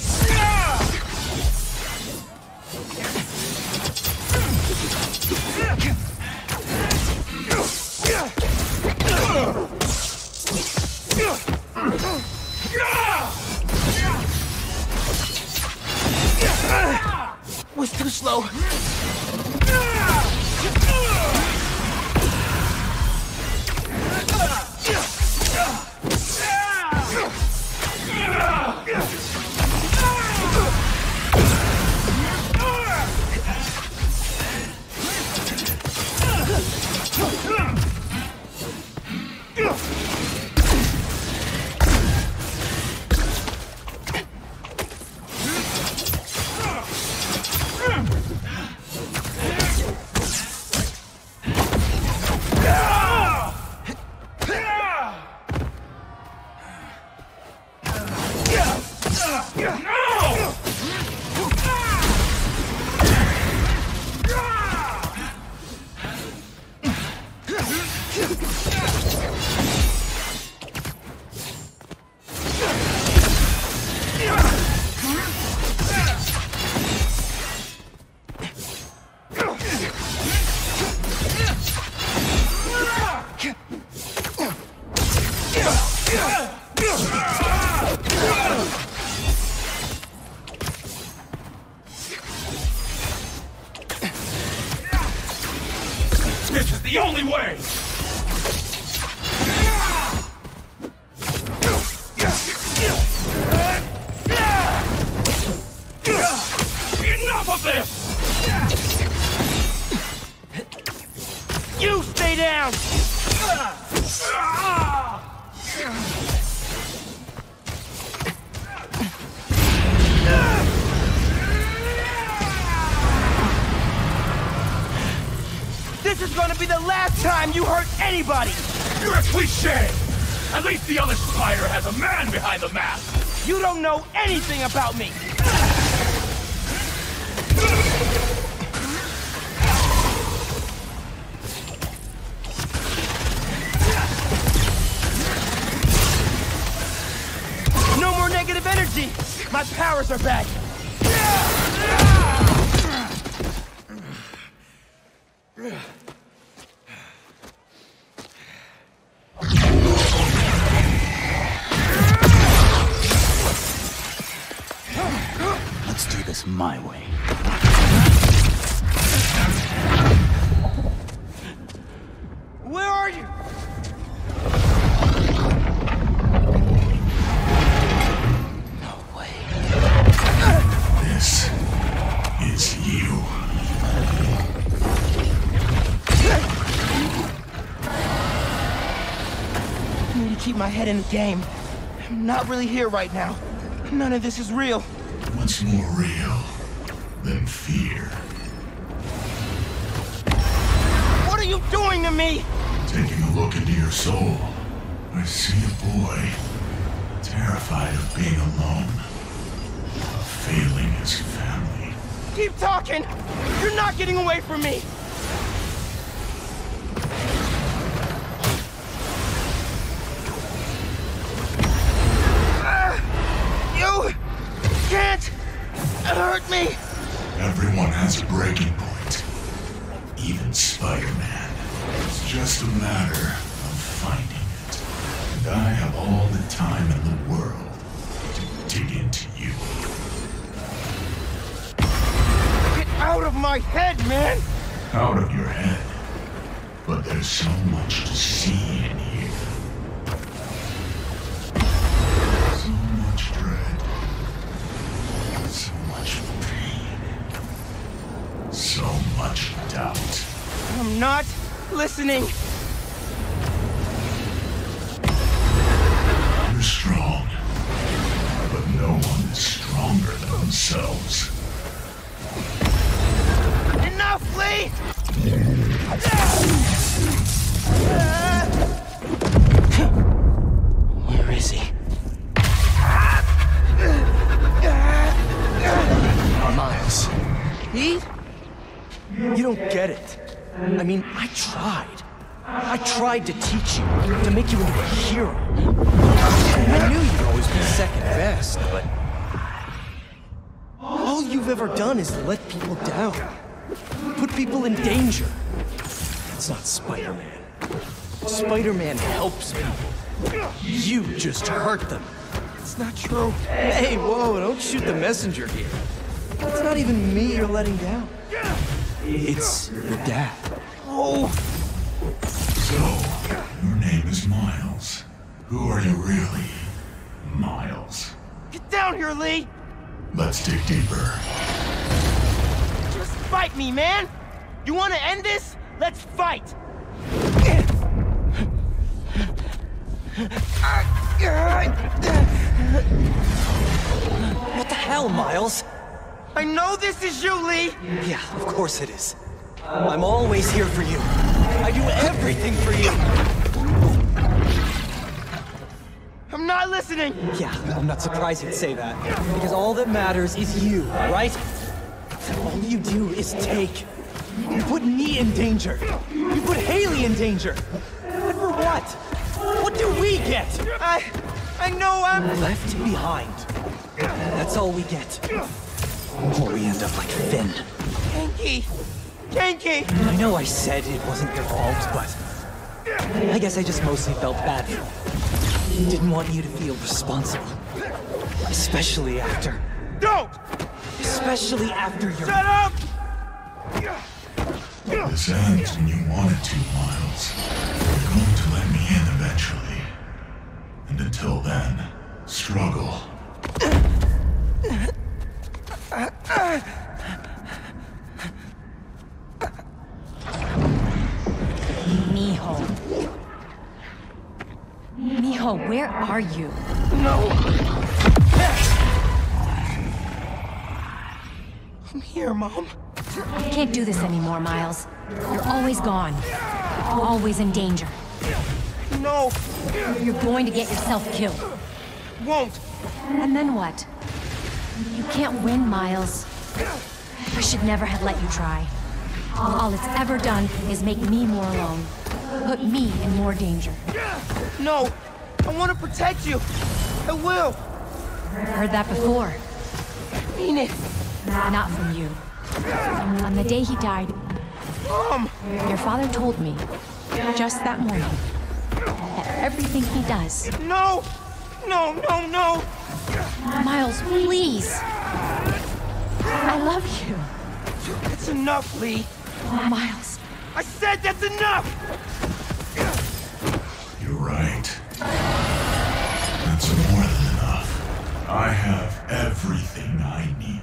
Anything about me! No more negative energy! My powers are back!
Do my way.
Where are you? No way.
This is you.
I need to keep my head in the game. I'm not really here right now. None of this is real.
What's more real than fear?
What are you doing to me?
Taking a look into your soul, I see a boy terrified of being alone, of failing his family.
Keep talking! You're not getting away from me! Listening!
Shoot the messenger here. It's not even me you're letting down. It's your dad.
Oh!
So, your name is Miles. Who are you really, Miles?
Get down here, Li!
Let's dig deeper.
Just fight me, man! You wanna end this? Let's fight!
What the hell, Miles?
I know this is you, Li!
Yeah, of course it is. I'm always here for you. I do everything for you.
I'm not listening!
Yeah, I'm not surprised you'd say that. Because all that matters is you, right? All you do is take. You put me in danger. You put Hailey in danger. And for what? What do we get?
I... I know I'm...
Left behind. That's all we get. Or we end up like Phin.
Ganke! Ganke!
I know I said it wasn't your fault, but... I guess I just mostly felt bad. Didn't want you to feel responsible. Especially after...
Don't!
Especially after your...
Shut up!
This ends when you wanted to, Miles. And until then, struggle.
Mijo. Mijo, where are you?
No! I'm here, Mom.
I can't do this anymore, Miles. You're always gone. Always in danger.
No!
You're going to get yourself killed.
Won't!
And then what? You can't win, Miles. I should never have let you try. All it's ever done is make me more alone. Put me in more danger.
No! I want to protect you! I will!
Heard that before.
I mean it!
Not from you. On the day he died,
Mom!
your father told me, just that morning, everything he does...
No! No, no, no!
Miles, please! I love you.
That's enough, Li!
Miles.
I said that's enough!
You're right. That's more than enough. I have everything I need.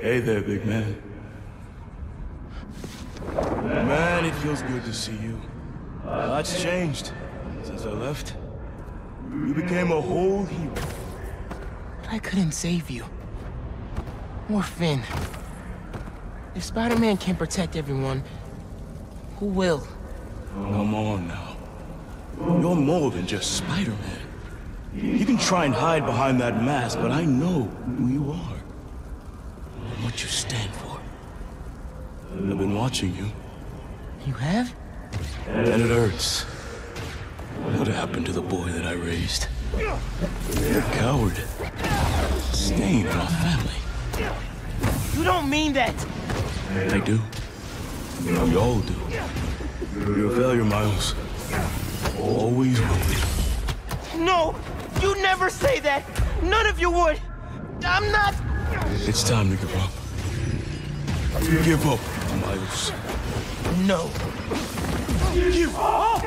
Hey there, big man. Man, it feels good to see you. Lots changed since I left. You became a whole hero.
But I couldn't save you. Or Phin. If Spider-Man can't protect everyone, who will?
Come on now. You're more than just Spider-Man. You can try and hide behind that mask, but I know who you are. And what you stand for. I've been watching you.
You have?
And it hurts. What happened to the boy that I raised? You're a coward. Stain on our family.
You don't mean that!
I do. We all do. You're a failure, Miles. Always will be.
No! You never say that! None of you would! I'm not...
It's time to give up. Give up, Miles.
No.
Give up!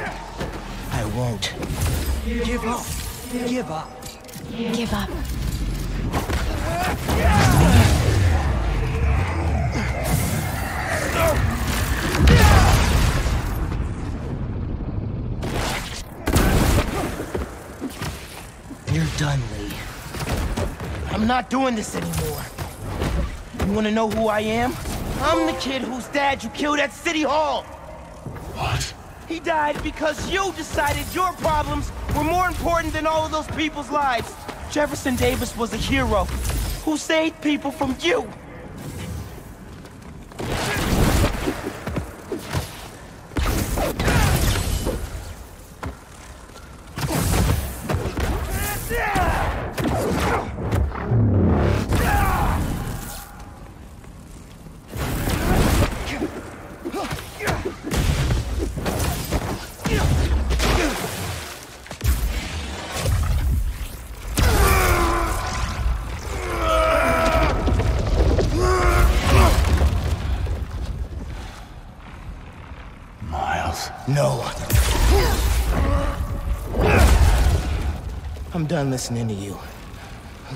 I won't.
Give up. Give up.
Give up.
You're done, Li. I'm not doing this anymore. You wanna know who I am? I'm the kid whose dad you killed at City Hall!
What?
He died because you decided your problems were more important than all of those people's lives. Jefferson Davis was a hero who saved people from you. Done listening to you.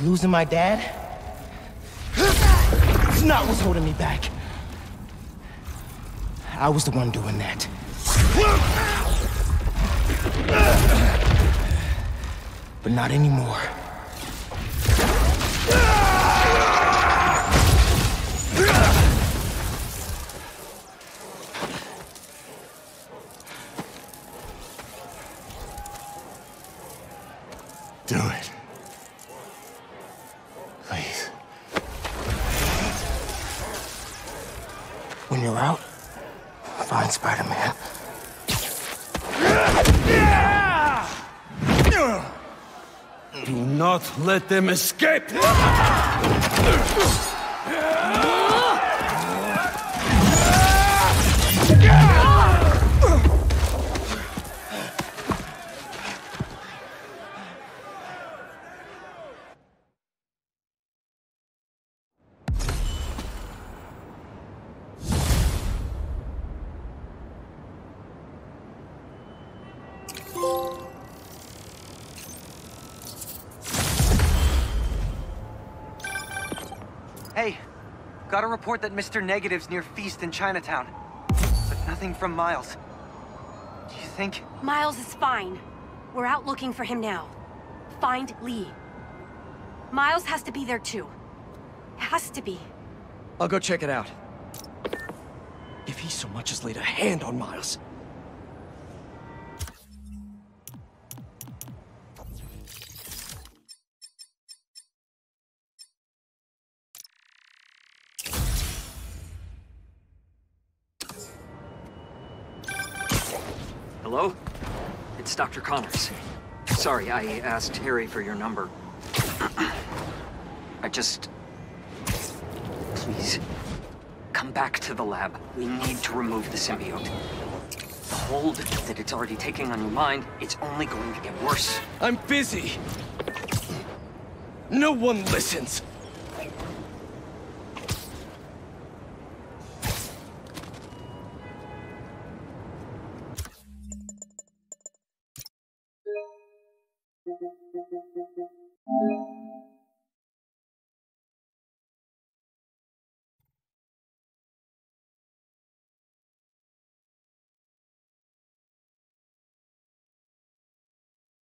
Losing my dad? It's not what's holding me back. I was the one doing that. But not anymore.
Let them escape!
report that Mr. Negative's near Feast in Chinatown. But nothing from Miles. Do you think...
Miles is fine. We're out looking for him now. Find Li. Miles has to be there too. Has to be.
I'll go check it out. If he so much as laid a hand on Miles.
Dr. Connors. Sorry, I asked Harry for your number. I just... Please, come back to the lab. We need to remove the symbiote. The hold that it's already taking on your mind, it's only going to get worse.
I'm busy. No one listens.